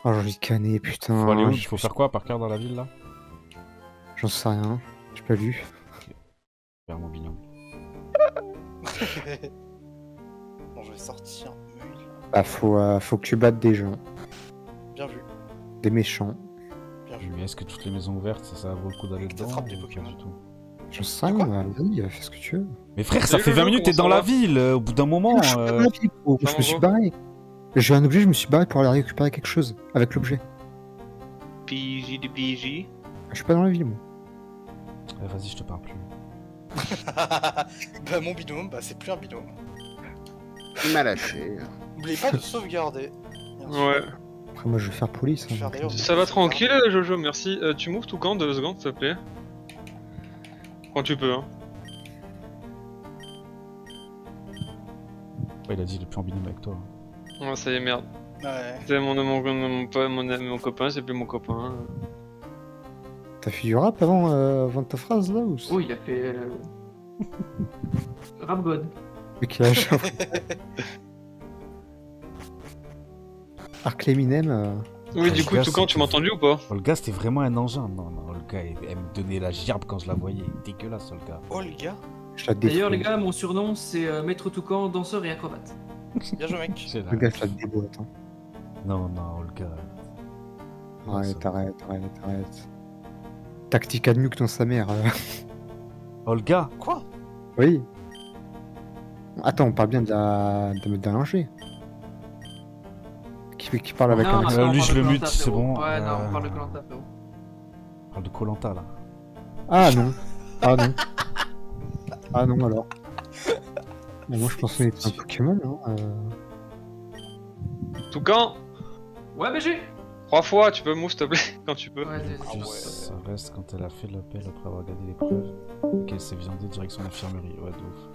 Oh, j'ai envie de canner, putain. Faut aller où Il faut faire quoi par cœur dans la ville là? J'en sais rien. J'ai pas vu. Vers mon binôme. bon, je vais sortir. Bah, faut, euh, faut que tu battes des gens. Bien vu, Des méchants. bien vu. Mais est-ce que toutes les maisons ouvertes, ça, ça vaut le coup d'aller Que dedans t'attrapes des ou pas Pokémon. du tout J'en sais rien, bah, vas-y, fais ce que tu veux. Mais frère, ça Salut, fait 20 Jojo, minutes, t'es comment dans ça la va ville. euh, Au bout d'un moment. je suis pas euh, dans la ville, gros. ça Je me suis barré. J'ai un objet, je me suis barré pour aller récupérer quelque chose avec l'objet. PJ du PJ. Je suis pas dans la ville, moi. Eh, Vas-y, je te parle plus. bah, mon binôme, bah, c'est plus un binôme. Il m'a lâché. N'oubliez pas de sauvegarder. Sûr. Ouais. Après, moi, je vais faire police. Je vais hein. Ça va tranquille, Jojo, merci. Euh, tu m'ouvres tout quand deux secondes, s'il te plaît? Quand tu peux, hein. Ouais, il a dit, il est plus en binôme avec toi. Ouais, ça y est, merde. Ouais. C'est mon, mon, mon, mon, mon, mon copain, c'est plus mon copain. T'as fait du rap avant, euh, avant ta phrase, là ou Oh, il a fait. euh, Rap God. Mais quel âge Arc Eminem, euh, Oui, Ah, du coup, c'est- tu m'as entendu ou pas Olga, c'était vraiment un engin. Non, non, Olga, elle, elle me donnait la gerbe quand je la voyais. Dégueulasse, Olga. Olga, je la détruis. D'ailleurs, les gars, mon surnom, c'est euh, Maître Toucan, danseur et acrobate. bien joué, mec. Olga, je la déboîte. Hein. Non, non, Olga. Arrête, arrête, arrête, arrête. Tactique à nuque dans sa mère. euh. Olga Quoi? Oui. Attends, on parle bien de la... de d'un linger. Qui, qui parle avec Non, un accent. Euh, lui, je de le mute, c'est bon. Ouais, non, Euh, on parle de Colanta, frérot. On parle de Colanta là. Ah non. Ah non. Ah non alors. Bon, moi je pense qu'on était un Pokémon. Hein. euh. Tout quand Ouais, BG Trois fois, tu peux move, s'il te plaît, quand tu peux. Ouais, Ah ouais. Ça reste quand elle a fait l'appel après avoir regardé les preuves. Qu'elle s'est viandée direction l'infirmerie. Ouais, de ouf.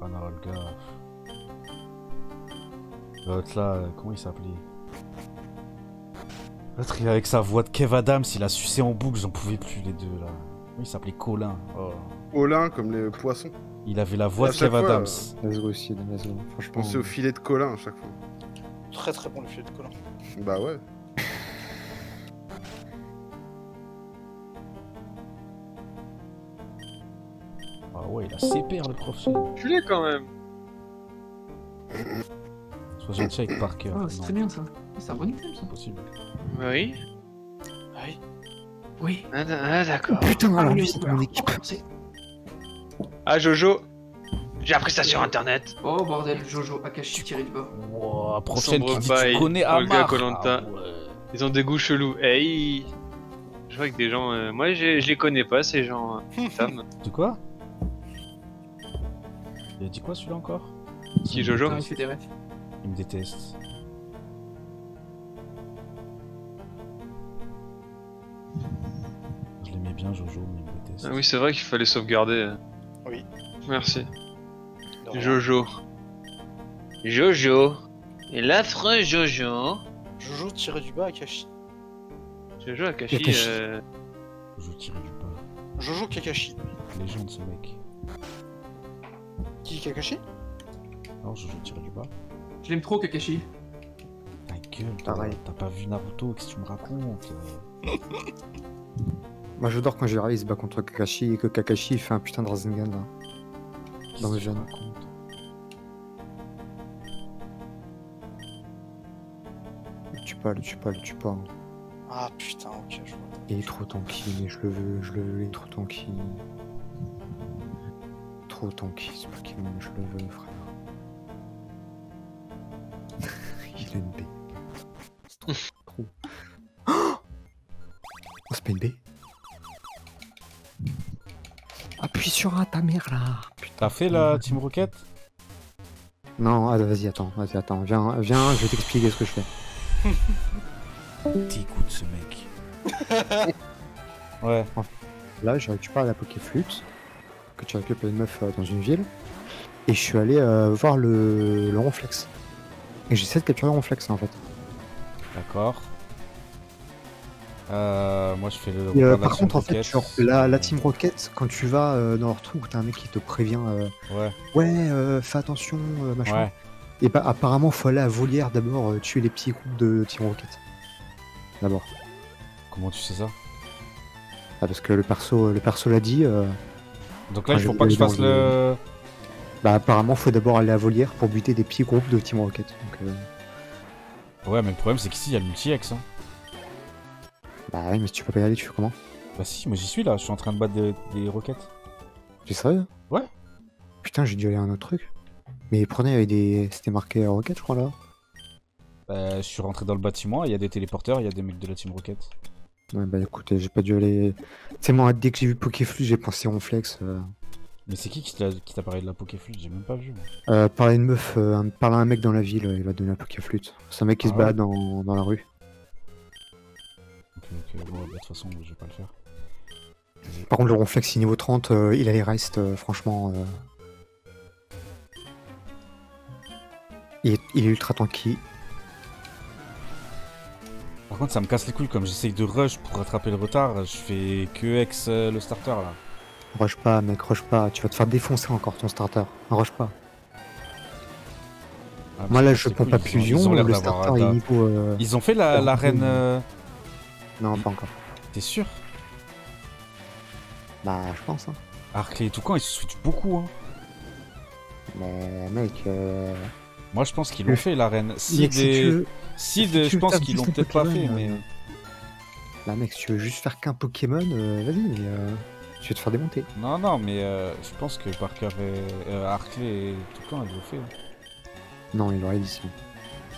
Ah non, Olga. L'autre là, euh, comment il s'appelait? L'autre, il- avec sa voix de Kev Adams, il a sucé en boucle, j'en pouvais plus les deux là. Il s'appelait? Colin Oh. Olin comme les poissons. Il avait la voix de Kev fois, Adams. Go aussi. Franchement. Pensez au filet de Colin à chaque fois. Très très bon le filet de Colin. Bah ouais. Ah ouais, il a ses pères le prof. Tu l'es quand même. Sois gentil avec Parker. Ah, c'est très bien ça. C'est un bon item ça. c'est possible. Oui. Oui. Oui. Ah, ah, d'accord. Putain, alors Ah, lui c'est on mon équipe. Ah, Jojo. J'ai appris ça sur internet. Oh bordel, Jojo, Akashi tiré du bas. Wow, prochaine qui dit tu connais Amar. Ah ouais. Ils ont des goûts chelous. Hey Je vois avec des gens. euh, Moi, je les connais pas, ces gens. euh, Sam. De quoi? Il a dit quoi celui-là encore? Qui, Jojo? Il déteste. fait des refs. Il me déteste. Je l'aimais bien Jojo, mais il me déteste. Ah oui, c'est vrai qu'il fallait sauvegarder. Oui. Merci. Jojo. Jojo. Et l'affreux Jojo. Jojo tiré du bas Akashi. Jojo Akashi. Akashi. euh, Je tirais du bas. Jojo Kakashi. Légende ce mec. Qui Kakashi? Alors Jojo tirais du bas. Je l'aime trop, Kakashi. Ta gueule, toi, Pareil. t'as pas vu Naruto, qu'est-ce que tu me racontes? Euh Moi j'adore quand Jiraiya il se bat contre Kakashi et que Kakashi il fait un putain de Rasengan là. Dans le jeune. Tue pas, le tue pas, le tue pas. Ah putain, ok, je vois. Il est trop tanky, mais je le veux, je le veux, il est trop tanky. Trop tanky ce Pokémon, je le veux, frère. il a une B. C'est trop. trop. Oh, c'est pas une B Appuie sur A ta mère là Putain. T'as fait la Team Rocket? Non, ah, vas-y, attends, vas-y, attends, viens, viens, je vais t'expliquer ce que je fais. T'écoutes ce mec. ouais. Là, je récupère la Pokéflute, que tu récupères une meuf euh, dans une ville, et je suis allé euh, voir le, le Ronflex. Et j'essaie de capturer le Ronflex en fait. D'accord. Euh, moi je fais le. Et, euh, par contre, en fait, genre, la, la Team Rocket, quand tu vas euh, dans leur truc, t'as un mec qui te prévient euh, Ouais, Ouais, euh, fais attention, euh, machin. ouais. Et bah, apparemment, faut aller à Volière d'abord, euh, tuer les petits groupes de Team Rocket. D'abord. Comment tu sais ça? Ah, parce que le perso le perso l'a dit. euh, Donc là, il faut je- pas que je dans fasse le- le. bah, apparemment, faut d'abord aller à Volière pour buter des petits groupes de Team Rocket. Donc, euh, Ouais, mais le problème c'est qu'ici il y a le multi-ex. Hein. bah, ouais, mais si tu peux pas y aller, tu fais comment? Bah si, moi j'y suis là, je suis en train de battre des, des roquettes. T'es sérieux? Ouais. Putain, j'ai dû aller à un autre truc. Mais prenez avec des. C'était marqué Rocket, je crois là. Bah, je suis rentré dans le bâtiment, il y a des téléporteurs, il y a des mecs de la Team Rocket. Ouais, bah écoute, j'ai pas dû aller. Sais, moi, dès que j'ai vu Pokéflux, j'ai pensé Ronflex. Euh... Mais c'est qui qui t'a parlé de la Pokéflute J'ai même pas vu. moi. Euh, parler une meuf, euh, parler à un mec dans la ville, euh, il va donner la Pokéflute. C'est un mec qui Ah se ouais balade dans, dans la rue. Ok, ok, bon, bah, de toute façon, je vais pas le faire. Par contre, le Ronflex, il est niveau 30, euh, il a les restes, euh, franchement. Il, est, il est ultra tanky. Par contre, ça me casse les couilles comme j'essaye de rush pour rattraper le retard, je fais que ex euh, le starter là. Rush pas, mec, rush pas. Tu vas te faire défoncer encore ton starter. Rush pas. Ah, Moi, là, je pompe à ils ont- fusion. ils ont Le starter est un- niveau. euh, Ils ont fait la, la reine. euh, Non, pas encore. T'es sûr? Bah, je pense. Hein. Arclay et tout quand ils se switchent beaucoup. Hein. Mais, mec. Euh... Moi, je pense qu'ils l'ont fait la reine. Si mec, si des. tu veux- Si si de- tu je pense qu'ils l'ont peut-être pas fait, mais. euh, Bah, mec, si tu veux juste faire qu'un Pokémon, euh, vas-y, mais. Euh... Tu vas te faire démonter. Non, non, mais euh, je pense que Parker et euh, Arclay et tout quand ils l'ont fait. Non, il aurait dit.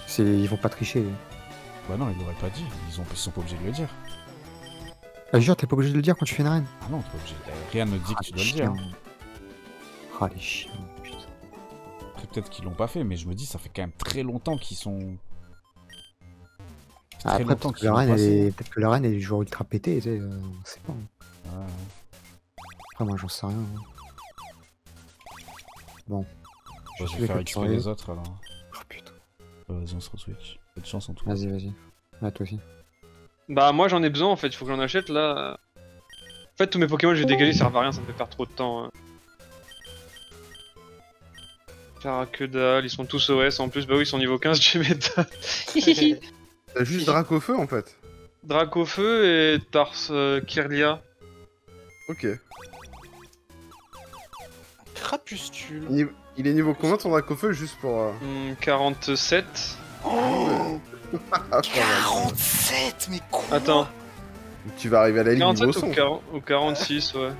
C'est... Ils vont pas tricher. Bah non, ils l'auraient pas dit. Ils, ont... ils sont pas obligés de le dire. Ah, jure, t'es pas obligé de le dire quand tu fais une arène. Ah non, t'es pas obligé. Rien ne dit que tu dois le dire. chiens. Ah, les chiens, putain. Après, peut-être qu'ils l'ont pas fait, mais je me dis, ça fait quand même très longtemps qu'ils sont. Ça fait Ah, très Après, longtemps peut-être que, qu'ils est... peut-être que la reine, est joueur ultra pété, tu sais. euh, on sait pas. Ouais, ouais. Après, moi, j'en sais rien. hein. Bon. Je suis vais faire exprès les autres alors. Oh, putain. Bah, Vas-y, on se re-switch. Pas de chance en tout cas. Vas-y, vas-y. Ah, toi aussi. Bah moi j'en ai besoin en fait, il faut que j'en achète là. En fait tous mes Pokémon que j'ai dégagés servent à rien, ça me fait perdre trop de temps. hein. Faire que dalle, ils sont tous OS en plus, bah oui ils sont niveau 15 chez Meta. T'as juste Dracofeu en fait. Dracofeu et Tars euh, Kirlia. Ok. Crapustule. Ni- Il est niveau combien ton Dracofeu juste pour. euh, Hmm, 47. Oh Ah, pas mal. 47 Mais quoi Attends, Tu vas arriver à la ligne niveau 47 ou, 100. 40 ou 46 ouais.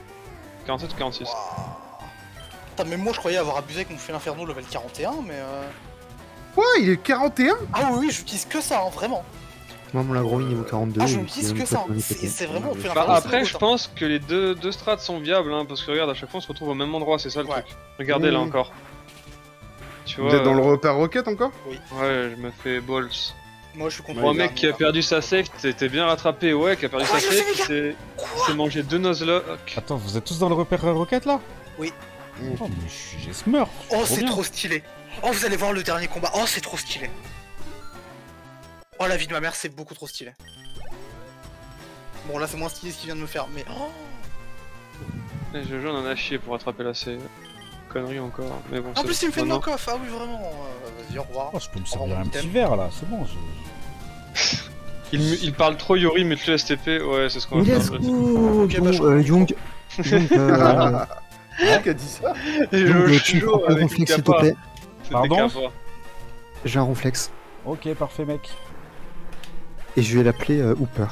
47 ou 46. Waouh. Putain, mais moi je croyais avoir abusé avec mon fil inferno level 41, mais euh... Ouais, il est 41 Ah oui, oui, j'utilise que ça, hein, vraiment. Moi, mon agro niveau 42. Ah, je n'utilise que ça. C'est vraiment, fait Bah, l'inferno. après, je pense que les deux, deux strats sont viables, hein, parce que regarde, à chaque fois on se retrouve au même endroit, c'est ça le Ouais. truc. Regardez là Oui. encore. Tu Vous vois, êtes dans le euh, repère Rocket encore? Ouais, je me fais balls. Moi je suis contre Pour un le mec qui a perdu sa safe, t'es bien rattrapé, ouais, qui a perdu Ouais, sa gars. s'est mangé deux Nuzlocke. Attends, vous êtes tous dans le repère Rocket là? Oui. Oh, mais je suis- Oh, c'est trop stylé. Oh, vous allez voir le dernier combat. Oh, c'est trop stylé. Oh, la vie de ma mère, c'est beaucoup trop stylé. Bon, là, c'est moins stylé ce qu'il vient de me faire, mais. Oh Et Jojo on en a chié pour rattraper la C. Connerie encore, mais bon. En plus, il me fait le maintenant- knock-off. Ah oui, vraiment. euh, Vas-y, au revoir. Oh, je peux me servir un petit verre là, c'est bon. je- il, parle trop Yori, mets-le STP, ouais, c'est ce qu'on Mais va let's faire. go Ok, bah, je- euh, Young. Young, euh, Qui a dit ça Et Young, je euh, tu me le ronflex, s'il te plaît. Pardon? J'ai un ronflex. Ok, parfait mec. Et je vais l'appeler euh, Hooper.